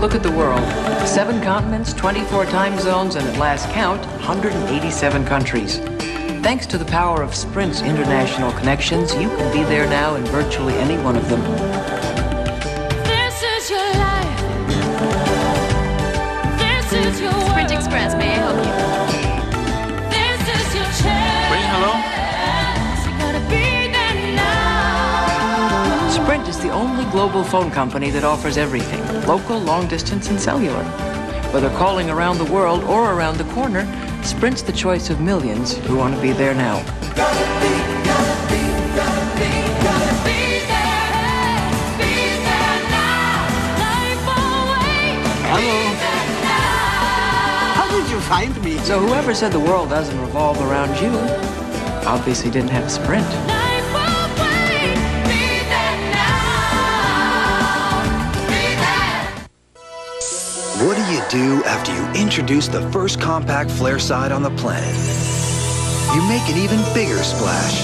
Look at the world. Seven continents, 24 time zones, and at last count, 187 countries. Thanks to the power of Sprint's international connections, you can be there now in virtually any one of them. Is the only global phone company that offers everything local, long distance, and cellular. Whether calling around the world or around the corner, Sprint's the choice of millions who want to be there now. Hello. How did you find me? So whoever said the world doesn't revolve around you obviously didn't have a Sprint. What do you do after you introduce the first compact Flareside on the planet? You make an even bigger splash.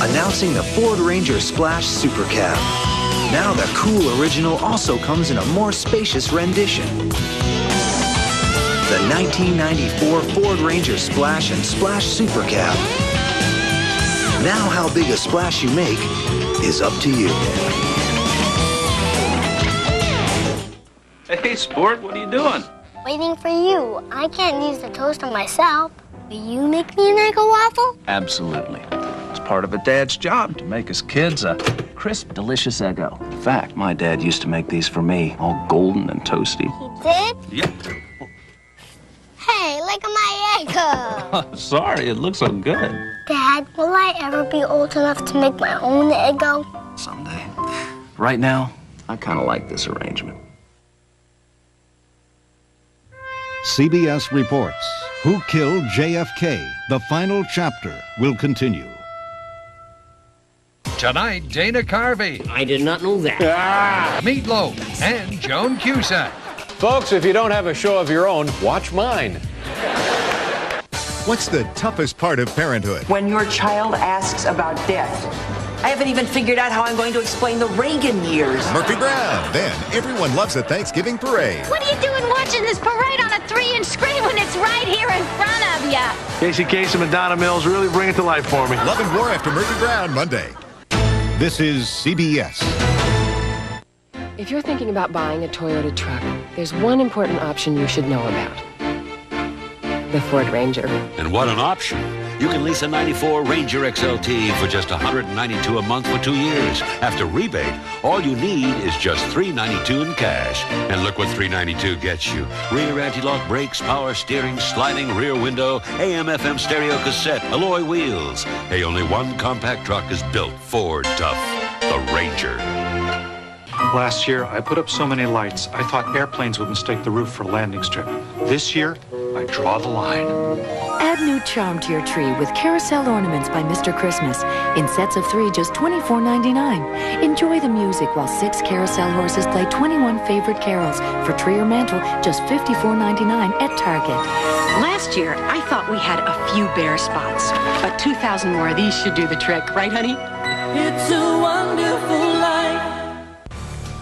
Announcing the Ford Ranger Splash Super Cab. Now the cool original also comes in a more spacious rendition. The 1994 Ford Ranger Splash and Splash Super Cab. Now how big a splash you make is up to you. Sport, what are you doing? Waiting for you. I can't use the toaster myself. Will you make me an Eggo waffle? Absolutely. It's part of a dad's job to make his kids a crisp, delicious Eggo. In fact, my dad used to make these for me, all golden and toasty. He did? Yep. Hey, look at my Eggo. Sorry, it looks so good. Dad, will I ever be old enough to make my own Eggo? Someday. Right now, I kind of like this arrangement. CBS reports Who Killed JFK? The final chapter will continue. Tonight, Dana Carvey. I did not know that. Ah! Meatloaf and Joan Cusack. Folks, if you don't have a show of your own, watch mine. What's the toughest part of parenthood? When your child asks about death, I haven't even figured out how I'm going to explain the Reagan years. Murphy Brown. Then everyone loves a Thanksgiving parade. What are you doing watching this parade on a three-inch screen when it's right here in front of you? Casey Kasem and Donna Mills really bring it to life for me. Love and War after Murphy Brown Monday. This is CBS. If you're thinking about buying a Toyota truck, there's one important option you should know about. The Ford Ranger. And what an option. You can lease a 94 Ranger XLT for just 192 a month for two years. After rebate, all you need is just 392 in cash. And look what 392 gets you. Rear anti-lock brakes, power steering, sliding rear window, AM FM stereo cassette, alloy wheels. Hey, only one compact truck is built Ford tough. The Ranger. Last year, I put up so many lights, I thought airplanes would mistake the roof for a landing strip. This year, I draw the line. Add new charm to your tree with carousel ornaments by Mr. Christmas. In sets of three, just $24.99. Enjoy the music while six carousel horses play 21 favorite carols. For tree or mantle, just $54.99 at Target. Last year, I thought we had a few bare spots, but 2,000 more of these should do the trick, right, honey? It's a wonderful life.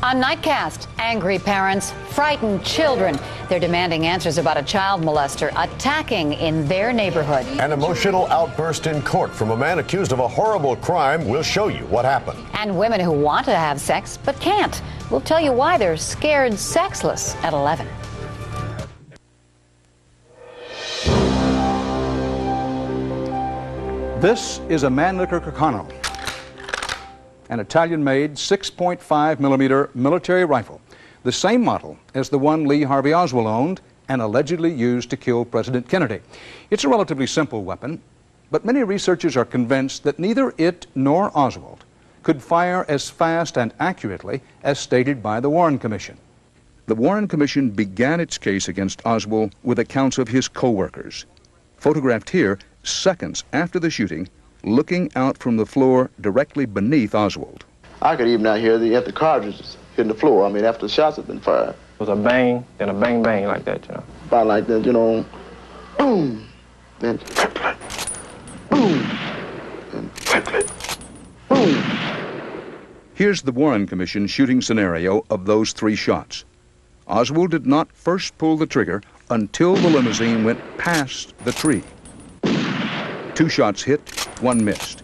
On Nightcast, angry parents, frightened children. They're demanding answers about a child molester attacking in their neighborhood. An emotional outburst in court from a man accused of a horrible crime. We'll show you what happened. And women who want to have sex but can't. We'll tell you why they're scared sexless at 11. This is a Mannlicher Carcano, an Italian-made 6.5 millimeter military rifle, the same model as the one Lee Harvey Oswald owned and allegedly used to kill President Kennedy. It's a relatively simple weapon, but many researchers are convinced that neither it nor Oswald could fire as fast and accurately as stated by the Warren Commission. The Warren Commission began its case against Oswald with accounts of his co-workers, photographed here seconds after the shooting, looking out from the floor directly beneath Oswald. I could even now hear the empty cartridges hitting the floor. I mean, after the shots had been fired. It was a bang, then a bang, bang like that, you know. About like that, you know. Boom. Then boom. Then boom. Here's the Warren Commission shooting scenario of those three shots. Oswald did not first pull the trigger until the limousine went past the tree. Two shots hit, one missed.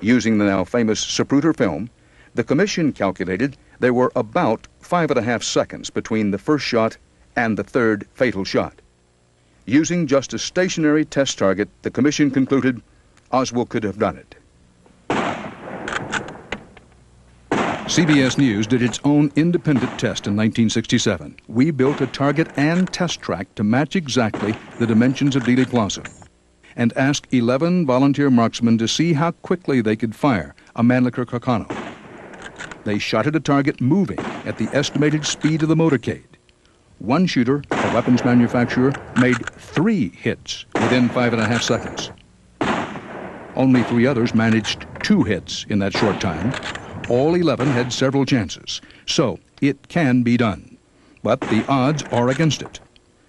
Using the now famous Zapruder film, the commission calculated there were about five and a half seconds between the first shot and the third fatal shot. Using just a stationary test target, the commission concluded Oswald could have done it. CBS News did its own independent test in 1967. We built a target and test track to match exactly the dimensions of Dealey Plaza and asked 11 volunteer marksmen to see how quickly they could fire a Mannlicher Carcano. They shot at a target moving at the estimated speed of the motorcade. One shooter, a weapons manufacturer, made three hits within five and a half seconds. Only three others managed two hits in that short time. All 11 had several chances. So it can be done. But the odds are against it,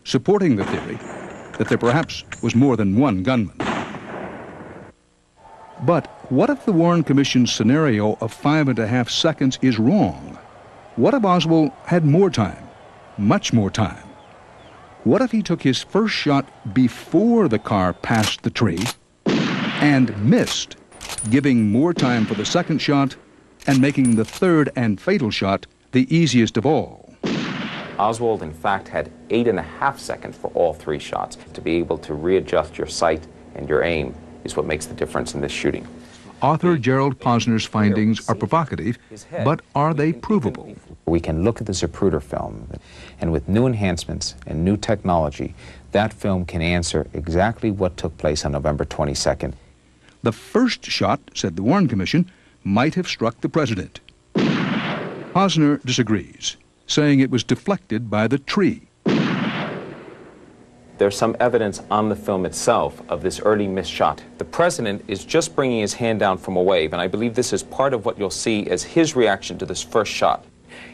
supporting the theory that there perhaps was more than one gunman. But what if the Warren Commission's scenario of five and a half seconds is wrong? What if Oswald had more time, much more time? What if he took his first shot before the car passed the tree and missed, giving more time for the second shot and making the third and fatal shot the easiest of all? Oswald, in fact, had eight and a half seconds for all three shots. To be able to readjust your sight and your aim is what makes the difference in this shooting. Author Gerald Posner's findings are provocative, but are they provable? We can look at the Zapruder film, and with new enhancements and new technology, that film can answer exactly what took place on November 22nd. The first shot, said the Warren Commission, might have struck the president. Posner disagrees, saying it was deflected by the tree. There's some evidence on the film itself of this early missed shot. The president is just bringing his hand down from a wave, and I believe this is part of what you'll see as his reaction to this first shot.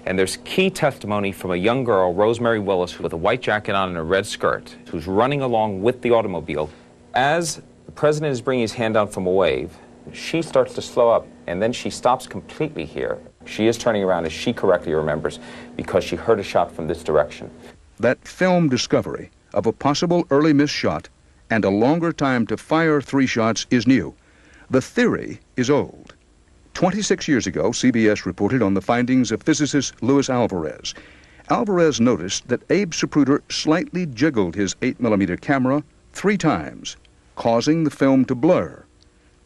And there's key testimony from a young girl, Rosemary Willis, with a white jacket on and a red skirt, who's running along with the automobile. As the president is bringing his hand down from a wave, she starts to slow up, and then she stops completely here. She is turning around, as she correctly remembers, because she heard a shot from this direction. That film discovery of a possible early missed shot and a longer time to fire three shots is new. The theory is old. 26 years ago, CBS reported on the findings of physicist Luis Alvarez. Alvarez noticed that Abe Zapruder slightly jiggled his 8mm camera three times, causing the film to blur.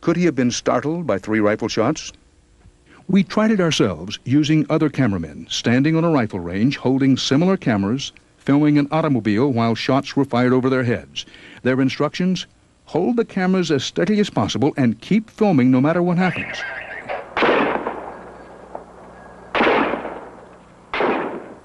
Could he have been startled by three rifle shots? We tried it ourselves using other cameramen standing on a rifle range holding similar cameras filming an automobile while shots were fired over their heads. Their instructions hold the cameras as steady as possible and keep filming no matter what happens.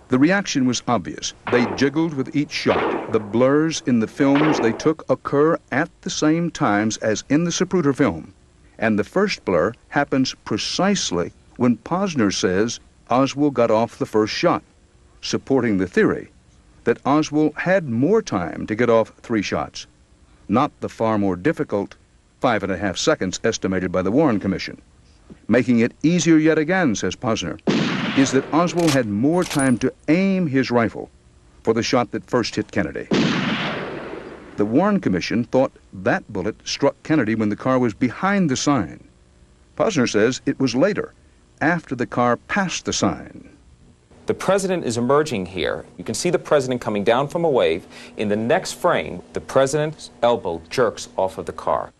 The reaction was obvious. They jiggled with each shot. The blurs in the films they took occur at the same times as in the Zapruder film. And the first blur happens precisely when Posner says Oswald got off the first shot, supporting the theory that Oswald had more time to get off three shots, not the far more difficult five and a half seconds estimated by the Warren Commission. Making it easier yet again, says Posner, is that Oswald had more time to aim his rifle for the shot that first hit Kennedy. The Warren Commission thought that bullet struck Kennedy when the car was behind the sign. Posner says it was later, after the car passed the sign. The president is emerging here. You can see the president coming down from a wave. In the next frame, the president's elbow jerks off of the car.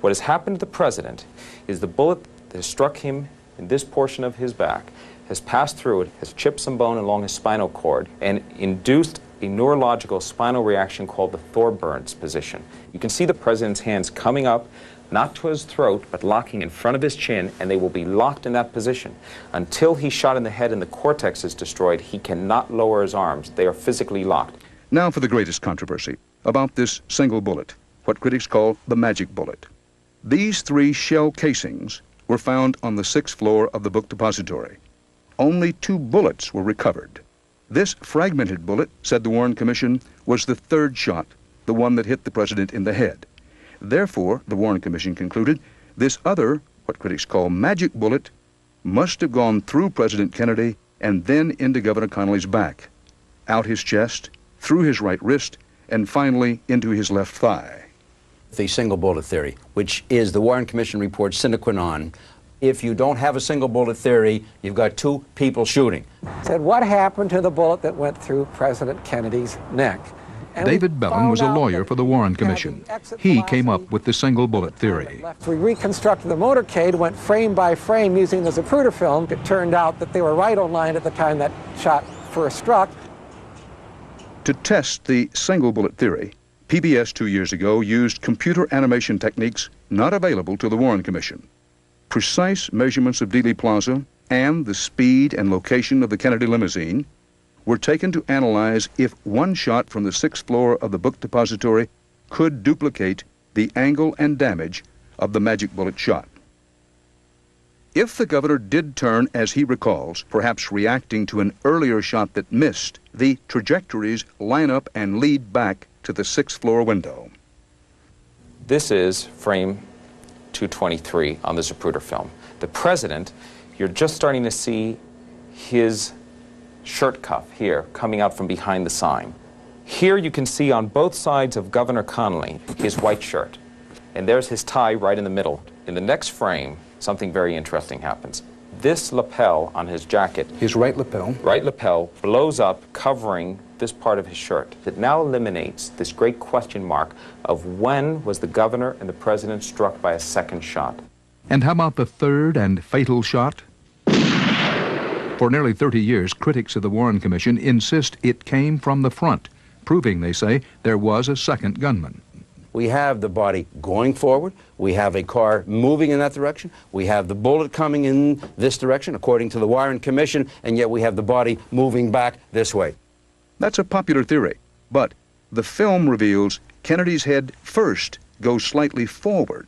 What has happened to the president is the bullet that struck him in this portion of his back has passed through it, has chipped some bone along his spinal cord, and induced a neurological spinal reaction called the Thorburn's position. You can see the president's hands coming up not to his throat, but locking in front of his chin, and they will be locked in that position. Until he's shot in the head and the cortex is destroyed, he cannot lower his arms. They are physically locked. Now for the greatest controversy about this single bullet, what critics call the magic bullet. These three shell casings were found on the sixth floor of the book depository. Only two bullets were recovered. This fragmented bullet, said the Warren Commission, was the third shot, the one that hit the president in the head. Therefore, the Warren Commission concluded, this other, what critics call magic bullet, must have gone through President Kennedy and then into Governor Connally's back, out his chest, through his right wrist, and finally into his left thigh. The single bullet theory, which is the Warren Commission report sine qua non. If you don't have a single bullet theory, you've got two people shooting. Said, what happened to the bullet that went through President Kennedy's neck? David Belin was a lawyer for the Warren Commission. He came up with the single bullet theory. We reconstructed the motorcade, went frame by frame using the Zapruder film. It turned out that they were right on line at the time that shot first struck. To test the single bullet theory, PBS two years ago used computer animation techniques not available to the Warren Commission. Precise measurements of Dealey Plaza and the speed and location of the Kennedy limousine were taken to analyze if one shot from the sixth floor of the book depository could duplicate the angle and damage of the magic bullet shot. If the governor did turn as he recalls, perhaps reacting to an earlier shot that missed, the trajectories line up and lead back to the sixth floor window. This is frame 223 on the Zapruder film. The president, you're just starting to see his shirt cuff here coming out from behind the sign. Here you can see on both sides of Governor Connally his white shirt. And there's his tie right in the middle. In the next frame, something very interesting happens. This lapel on his jacket, his right lapel, right lapel blows up, covering this part of his shirt. It now eliminates this great question mark of when was the governor and the president struck by a second shot. And how about the third and fatal shot? For nearly 30 years, critics of the Warren Commission insist it came from the front, proving, they say, there was a second gunman. We have the body going forward. We have a car moving in that direction. We have the bullet coming in this direction, according to the Warren Commission, and yet we have the body moving back this way. That's a popular theory, but the film reveals Kennedy's head first goes slightly forward.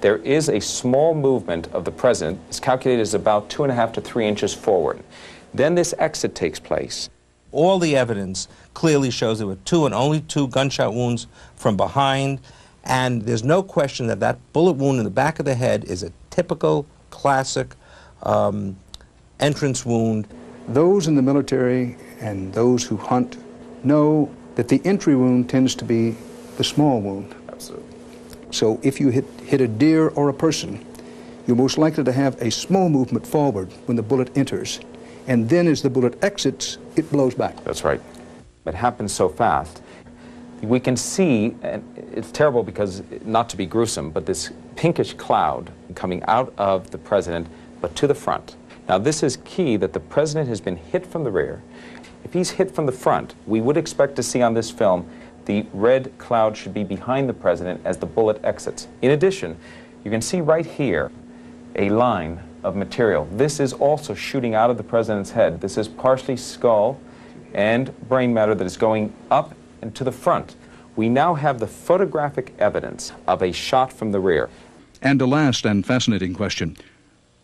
There is a small movement of the president. It's calculated as about two and a half to three inches forward. Then this exit takes place. All the evidence clearly shows there were two and only two gunshot wounds from behind, and there's no question that that bullet wound in the back of the head is a typical, classic um, entrance wound. Those in the military and those who hunt know that the entry wound tends to be the small wound. Absolutely. So if you hit, hit a deer or a person, you're most likely to have a small movement forward when the bullet enters. And then as the bullet exits, it blows back. That's right. It happens so fast. We can see, and it's terrible because, not to be gruesome, but this pinkish cloud coming out of the president, but to the front. Now, this is key that the president has been hit from the rear. If he's hit from the front, we would expect to see on this film the red cloud should be behind the president as the bullet exits. In addition, you can see right here a line of material. This is also shooting out of the president's head. This is partially skull and brain matter that is going up and to the front. We now have the photographic evidence of a shot from the rear. And a last and fascinating question.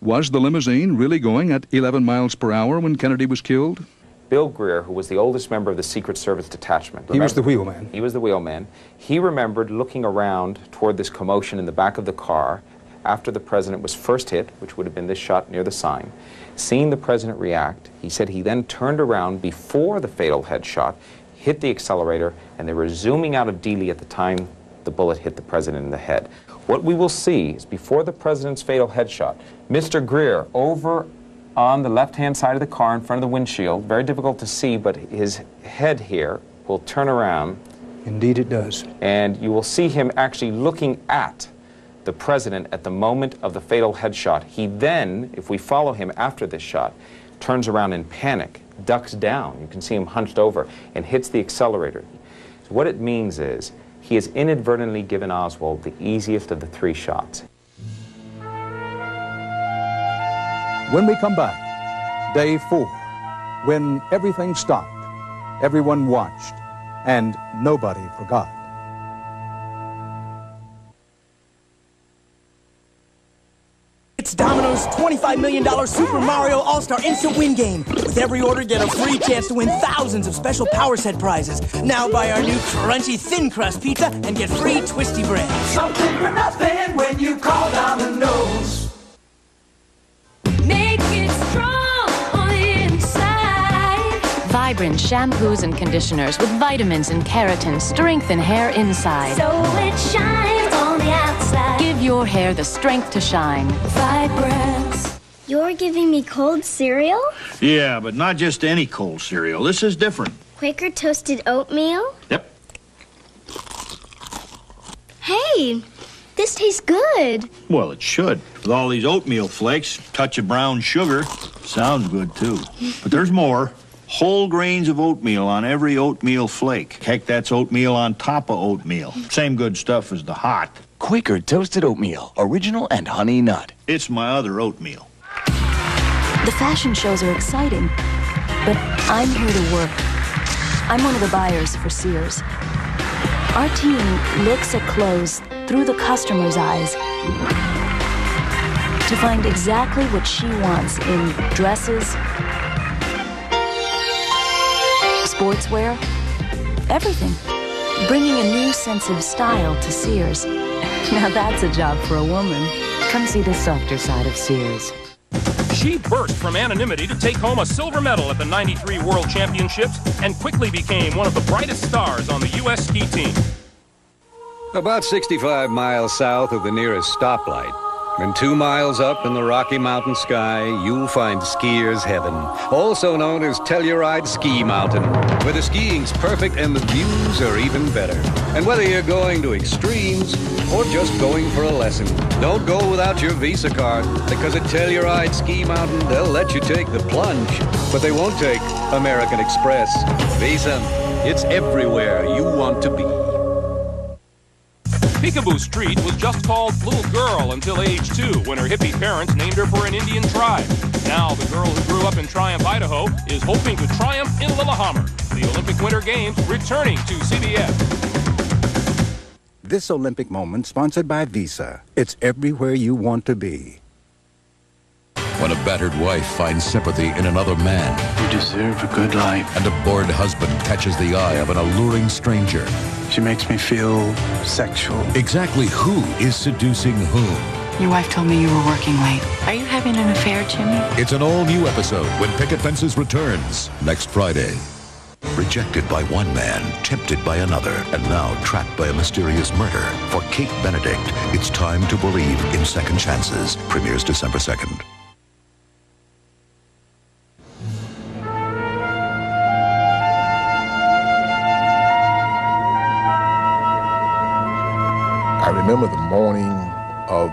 Was the limousine really going at 11 miles per hour when Kennedy was killed? Bill Greer, who was the oldest member of the Secret Service detachment. Remember, he was the wheelman. He was the wheelman. He remembered looking around toward this commotion in the back of the car after the president was first hit, which would have been this shot near the sign. Seeing the president react, he said he then turned around before the fatal headshot, hit the accelerator, and they were zooming out of Dealey at the time the bullet hit the president in the head. What we will see is before the president's fatal headshot, Mr. Greer over on the left-hand side of the car in front of the windshield, very difficult to see, but his head here will turn around. Indeed it does. And you will see him actually looking at the president at the moment of the fatal headshot. He then, if we follow him after this shot, turns around in panic, ducks down. You can see him hunched over and hits the accelerator. So what it means is he has inadvertently given Oswald the easiest of the three shots. When we come back, day four, when everything stopped, everyone watched, and nobody forgot. Domino's $25 million Super Mario All-Star Instant Win Game. With every order, get a free chance to win thousands of special Power Set prizes. Now buy our new crunchy thin crust pizza and get free twisty bread. Something for nothing when you call Domino's. Make it strong on the inside. Vibrant shampoos and conditioners with vitamins and keratin strengthen hair inside. So it shines on the outside. Give your hair the strength to shine. Vibrance. You're giving me cold cereal? Yeah, but not just any cold cereal. This is different. Quaker toasted oatmeal? Yep. Hey, this tastes good. Well, it should. With all these oatmeal flakes, touch of brown sugar, sounds good too. But there's more. Whole grains of oatmeal on every oatmeal flake. Heck, that's oatmeal on top of oatmeal. Same good stuff as the hot. Quaker toasted oatmeal, original and honey nut. It's my other oatmeal. The fashion shows are exciting, but I'm here to work. I'm one of the buyers for Sears. Our team looks at clothes through the customer's eyes to find exactly what she wants in dresses, sportswear, everything. Bringing a new sense of style to Sears. Now that's a job for a woman. Come see the softer side of Sears. She burst from anonymity to take home a silver medal at the 93 World Championships and quickly became one of the brightest stars on the U.S. ski team. About 65 miles south of the nearest stoplight, and two miles up in the Rocky Mountain sky, you'll find skier's heaven, also known as Telluride Ski Mountain, where the skiing's perfect and the views are even better. And whether you're going to extremes or just going for a lesson, don't go without your Visa card, because at Telluride Ski Mountain, they'll let you take the plunge, but they won't take American Express. Visa, it's everywhere you want to be. Picabo Street was just called Little Girl until age two when her hippie parents named her for an Indian tribe. Now the girl who grew up in Triumph, Idaho is hoping to triumph in Lillehammer. The Olympic Winter Games returning to CBS. This Olympic moment sponsored by Visa. It's everywhere you want to be. When a battered wife finds sympathy in another man. You deserve a good life. And a bored husband catches the eye of an alluring stranger. She makes me feel sexual. Exactly who is seducing whom? Your wife told me you were working late. Are you having an affair, Jimmy? It's an all-new episode when Picket Fences returns next Friday. Rejected by one man, tempted by another, and now trapped by a mysterious murder. For Kate Benedict, it's time to believe in second chances. Premieres December 2nd. Remember the morning of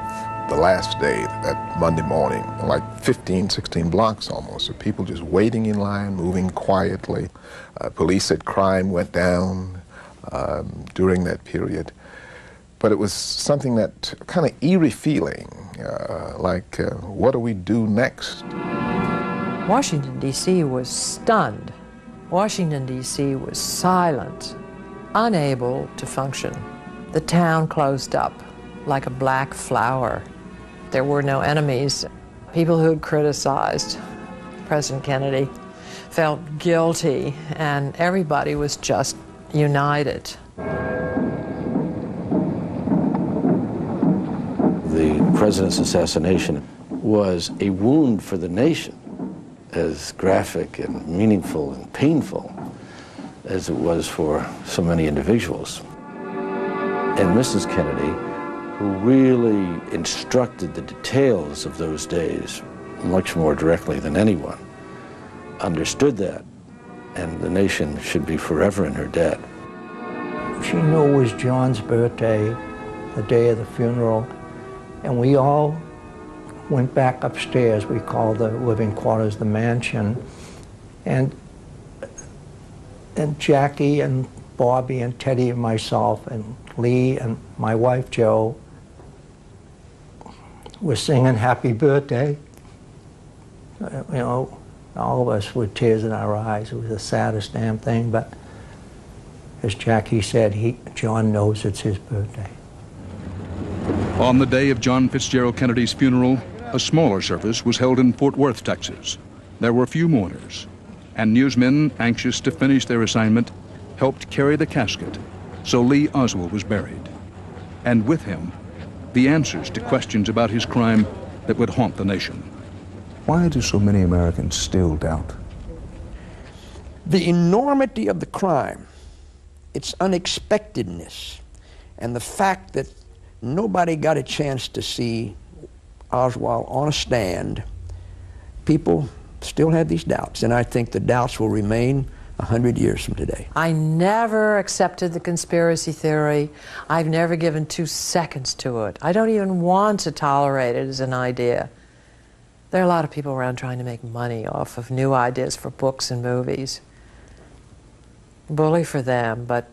the last day, that Monday morning, like 15, 16 blocks almost, of people just waiting in line, moving quietly. Uh, police said crime went down um, during that period. But it was something that kind of eerie feeling, uh, like, uh, what do we do next? Washington, D.C. was stunned. Washington, D.C. was silent, unable to function. The town closed up like a black flower. There were no enemies. People who had criticized President Kennedy felt guilty, and everybody was just united. The president's assassination was a wound for the nation, as graphic and meaningful and painful as it was for so many individuals. And Mrs. Kennedy, who really instructed the details of those days much more directly than anyone, understood that, and the nation should be forever in her debt. She knew it was John's birthday, the day of the funeral, and we all went back upstairs. We called the living quarters the mansion, and and Jackie and Bobby and Teddy and myself and Lee and my wife Joe were singing happy birthday. Uh, you know, all of us with tears in our eyes. It was the saddest damn thing, but as Jackie said, he, John knows it's his birthday. On the day of John Fitzgerald Kennedy's funeral, a smaller service was held in Fort Worth, Texas. There were few mourners, and newsmen, anxious to finish their assignment, helped carry the casket so Lee Oswald was buried. And with him, the answers to questions about his crime that would haunt the nation. Why do so many Americans still doubt? The enormity of the crime, its unexpectedness, and the fact that nobody got a chance to see Oswald on a stand, people still have these doubts. And I think the doubts will remain 100 years from today. I never accepted the conspiracy theory. I've never given two seconds to it. I don't even want to tolerate it as an idea. There are a lot of people around trying to make money off of new ideas for books and movies. Bully for them, but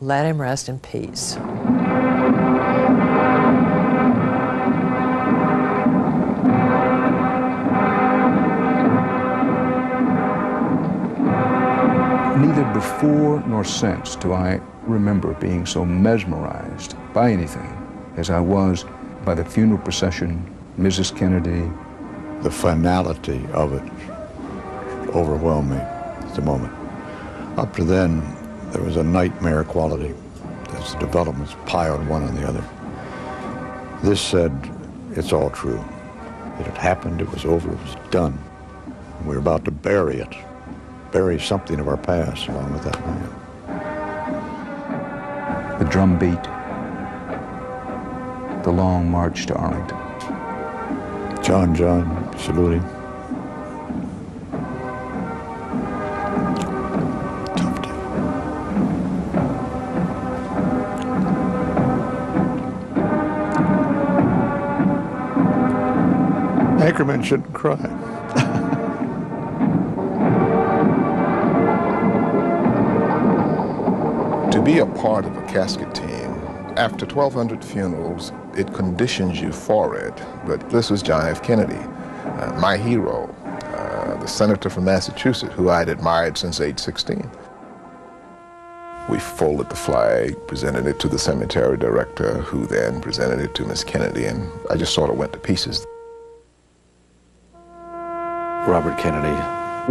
let him rest in peace. Before nor since do I remember being so mesmerized by anything as I was by the funeral procession, Mrs. Kennedy. The finality of it overwhelmed me at the moment. Up to then, there was a nightmare quality as the developments piled one on the other. This said, it's all true. It had happened, it was over, it was done. We were about to bury it, bury something of our past along with that man. The drum beat, the long march to Arlington. John John saluting. Anchorman shouldn't cry. Be a part of a casket team, after 1,200 funerals, it conditions you for it. But this was John F. Kennedy, uh, my hero, uh, the senator from Massachusetts who I'd admired since age 16. We folded the flag, presented it to the cemetery director, who then presented it to Miss Kennedy, and I just sort of went to pieces. Robert Kennedy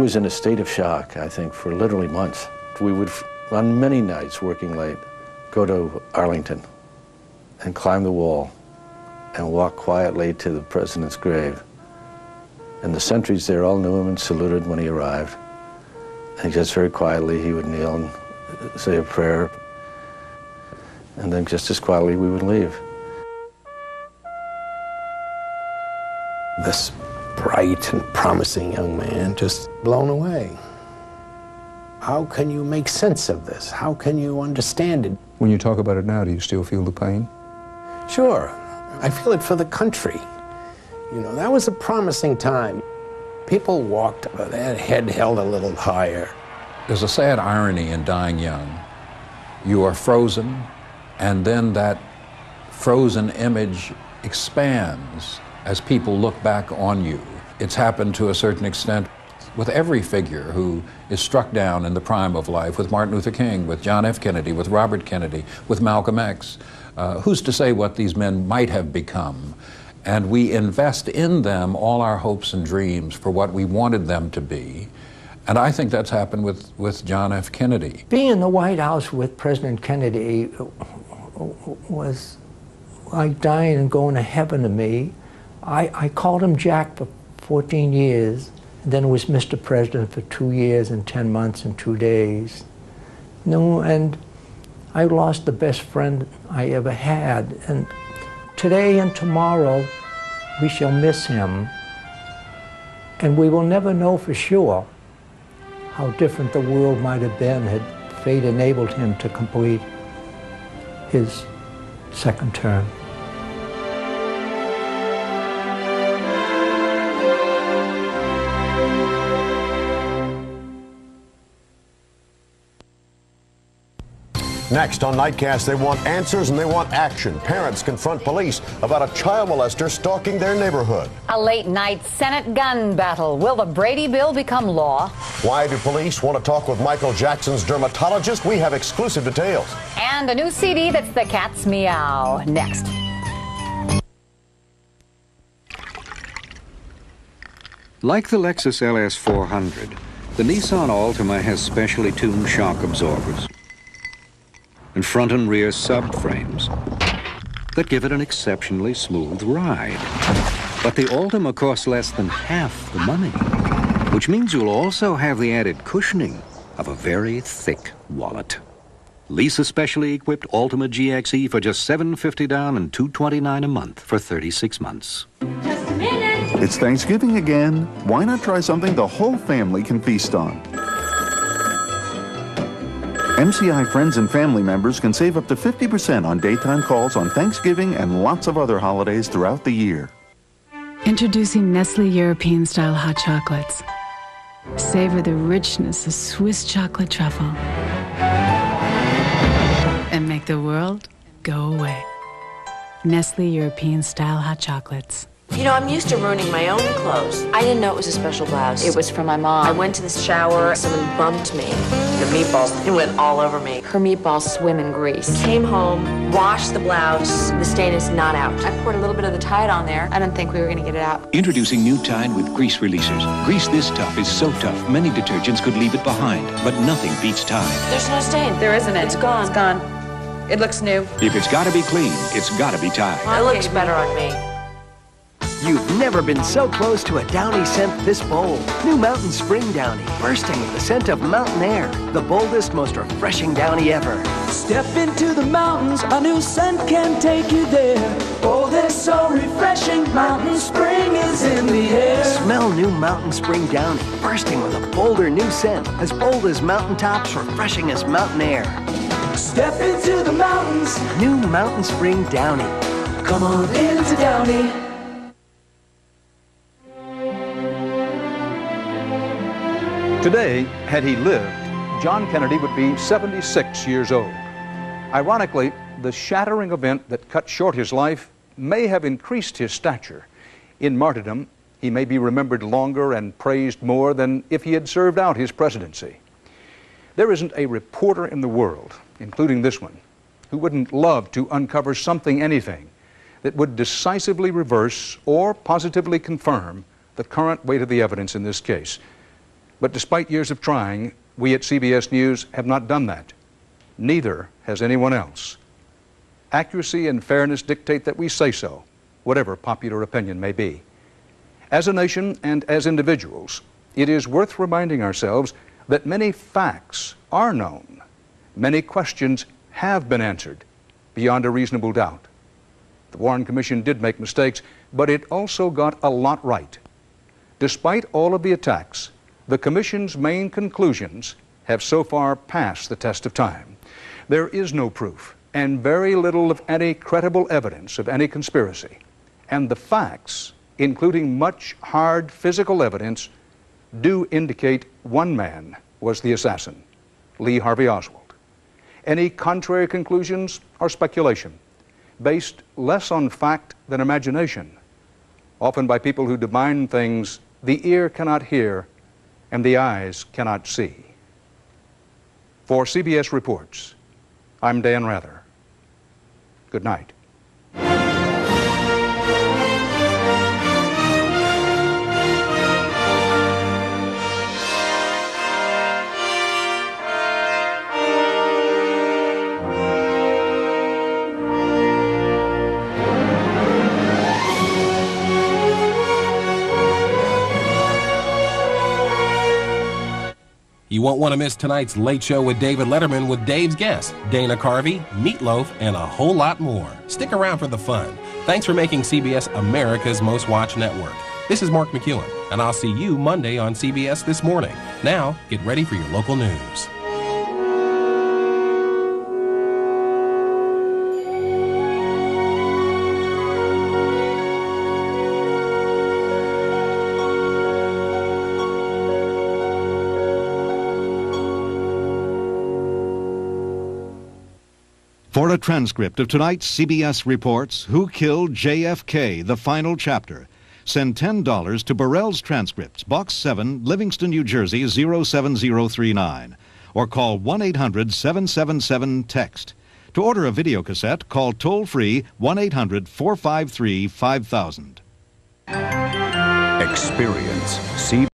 was in a state of shock, I think, for literally months. We would, on many nights working late, go to Arlington and climb the wall and walk quietly to the president's grave. And the sentries there all knew him and saluted when he arrived. And just very quietly, he would kneel and say a prayer. And then just as quietly, we would leave. This bright and promising young man just blown away. How can you make sense of this? How can you understand it? When you talk about it now, do you still feel the pain? Sure. I feel it for the country. You know, that was a promising time. People walked uh, with their head held a little higher. There's a sad irony in dying young. You are frozen, and then that frozen image expands as people look back on you. It's happened to a certain extent with every figure who is struck down in the prime of life, with Martin Luther King, with John F. Kennedy, with Robert Kennedy, with Malcolm X. Uh, who's to say what these men might have become? And we invest in them all our hopes and dreams for what we wanted them to be. And I think that's happened with, with John F. Kennedy. Being in the White House with President Kennedy was like dying and going to heaven to me. I, I called him Jack for 14 years, then was Mr. President for two years and 10 months and two days. No, and I lost the best friend I ever had. And today and tomorrow, we shall miss him. And we will never know for sure how different the world might have been had fate enabled him to complete his second term. Next on Nightcast, they want answers and they want action. Parents confront police about a child molester stalking their neighborhood. A late night Senate gun battle. Will the Brady bill become law? Why do police want to talk with Michael Jackson's dermatologist? We have exclusive details. And a new CD that's the cat's meow. Next. Like the Lexus LS 400, the Nissan Altima has specially tuned shock absorbers and front and rear subframes that give it an exceptionally smooth ride. But the Altima costs less than half the money, which means you'll also have the added cushioning of a very thick wallet. Lease a specially equipped Altima GXE for just 750 down and 229 a month for 36 months. It's Thanksgiving again. Why not try something the whole family can feast on? MCI friends and family members can save up to 50% on daytime calls on Thanksgiving and lots of other holidays throughout the year. Introducing Nestle European style hot chocolates. Savor the richness of Swiss chocolate truffle. And make the world go away. Nestle European style hot chocolates. You know, I'm used to ruining my own clothes. I didn't know it was a special blouse. It was from my mom. I went to the shower, someone bumped me. The meatballs, it went all over me. Her meatballs swim in grease. Came home, washed the blouse. The stain is not out. I poured a little bit of the Tide on there. I didn't think we were going to get it out. Introducing new Tide with grease releasers. Grease this tough is so tough, many detergents could leave it behind. But nothing beats Tide. There's no stain. There isn't it. It's gone. It's gone. It looks new. If it's gotta be clean, it's gotta be Tide. It looks better on me. You've never been so close to a Downy scent this bold. New Mountain Spring Downy, bursting with the scent of mountain air. The boldest, most refreshing Downy ever. Step into the mountains, a new scent can take you there. Oh, they're so refreshing, mountain spring is in the air. Smell new Mountain Spring Downy, bursting with a bolder new scent. As bold as mountaintops, refreshing as mountain air. Step into the mountains. New Mountain Spring Downy. Come on into Downy. Today, had he lived, John Kennedy would be 76 years old. Ironically, the shattering event that cut short his life may have increased his stature. In martyrdom, he may be remembered longer and praised more than if he had served out his presidency. There isn't a reporter in the world, including this one, who wouldn't love to uncover something, anything, that would decisively reverse or positively confirm the current weight of the evidence in this case. But despite years of trying, we at CBS News have not done that. Neither has anyone else. Accuracy and fairness dictate that we say so, whatever popular opinion may be. As a nation and as individuals, it is worth reminding ourselves that many facts are known. Many questions have been answered beyond a reasonable doubt. The Warren Commission did make mistakes, but it also got a lot right. Despite all of the attacks, the Commission's main conclusions have so far passed the test of time. There is no proof and very little of any credible evidence of any conspiracy. And the facts, including much hard physical evidence, do indicate one man was the assassin, Lee Harvey Oswald. Any contrary conclusions are speculation, based less on fact than imagination, often by people who divine things the ear cannot hear and the eyes cannot see. For CBS Reports, I'm Dan Rather. Good night. You won't want to miss tonight's Late Show with David Letterman with Dave's guests, Dana Carvey, Meatloaf, and a whole lot more. Stick around for the fun. Thanks for making CBS America's most watched network. This is Mark McEwen, and I'll see you Monday on CBS This Morning. Now, get ready for your local news. For a transcript of tonight's CBS Reports Who Killed JFK, the final chapter, send $10 to Burrelle's Transcripts, Box 7, Livingston, New Jersey 07039, or call 1 800 777 TEXT. To order a videocassette, call toll free 1 800 453 5000. Experience. See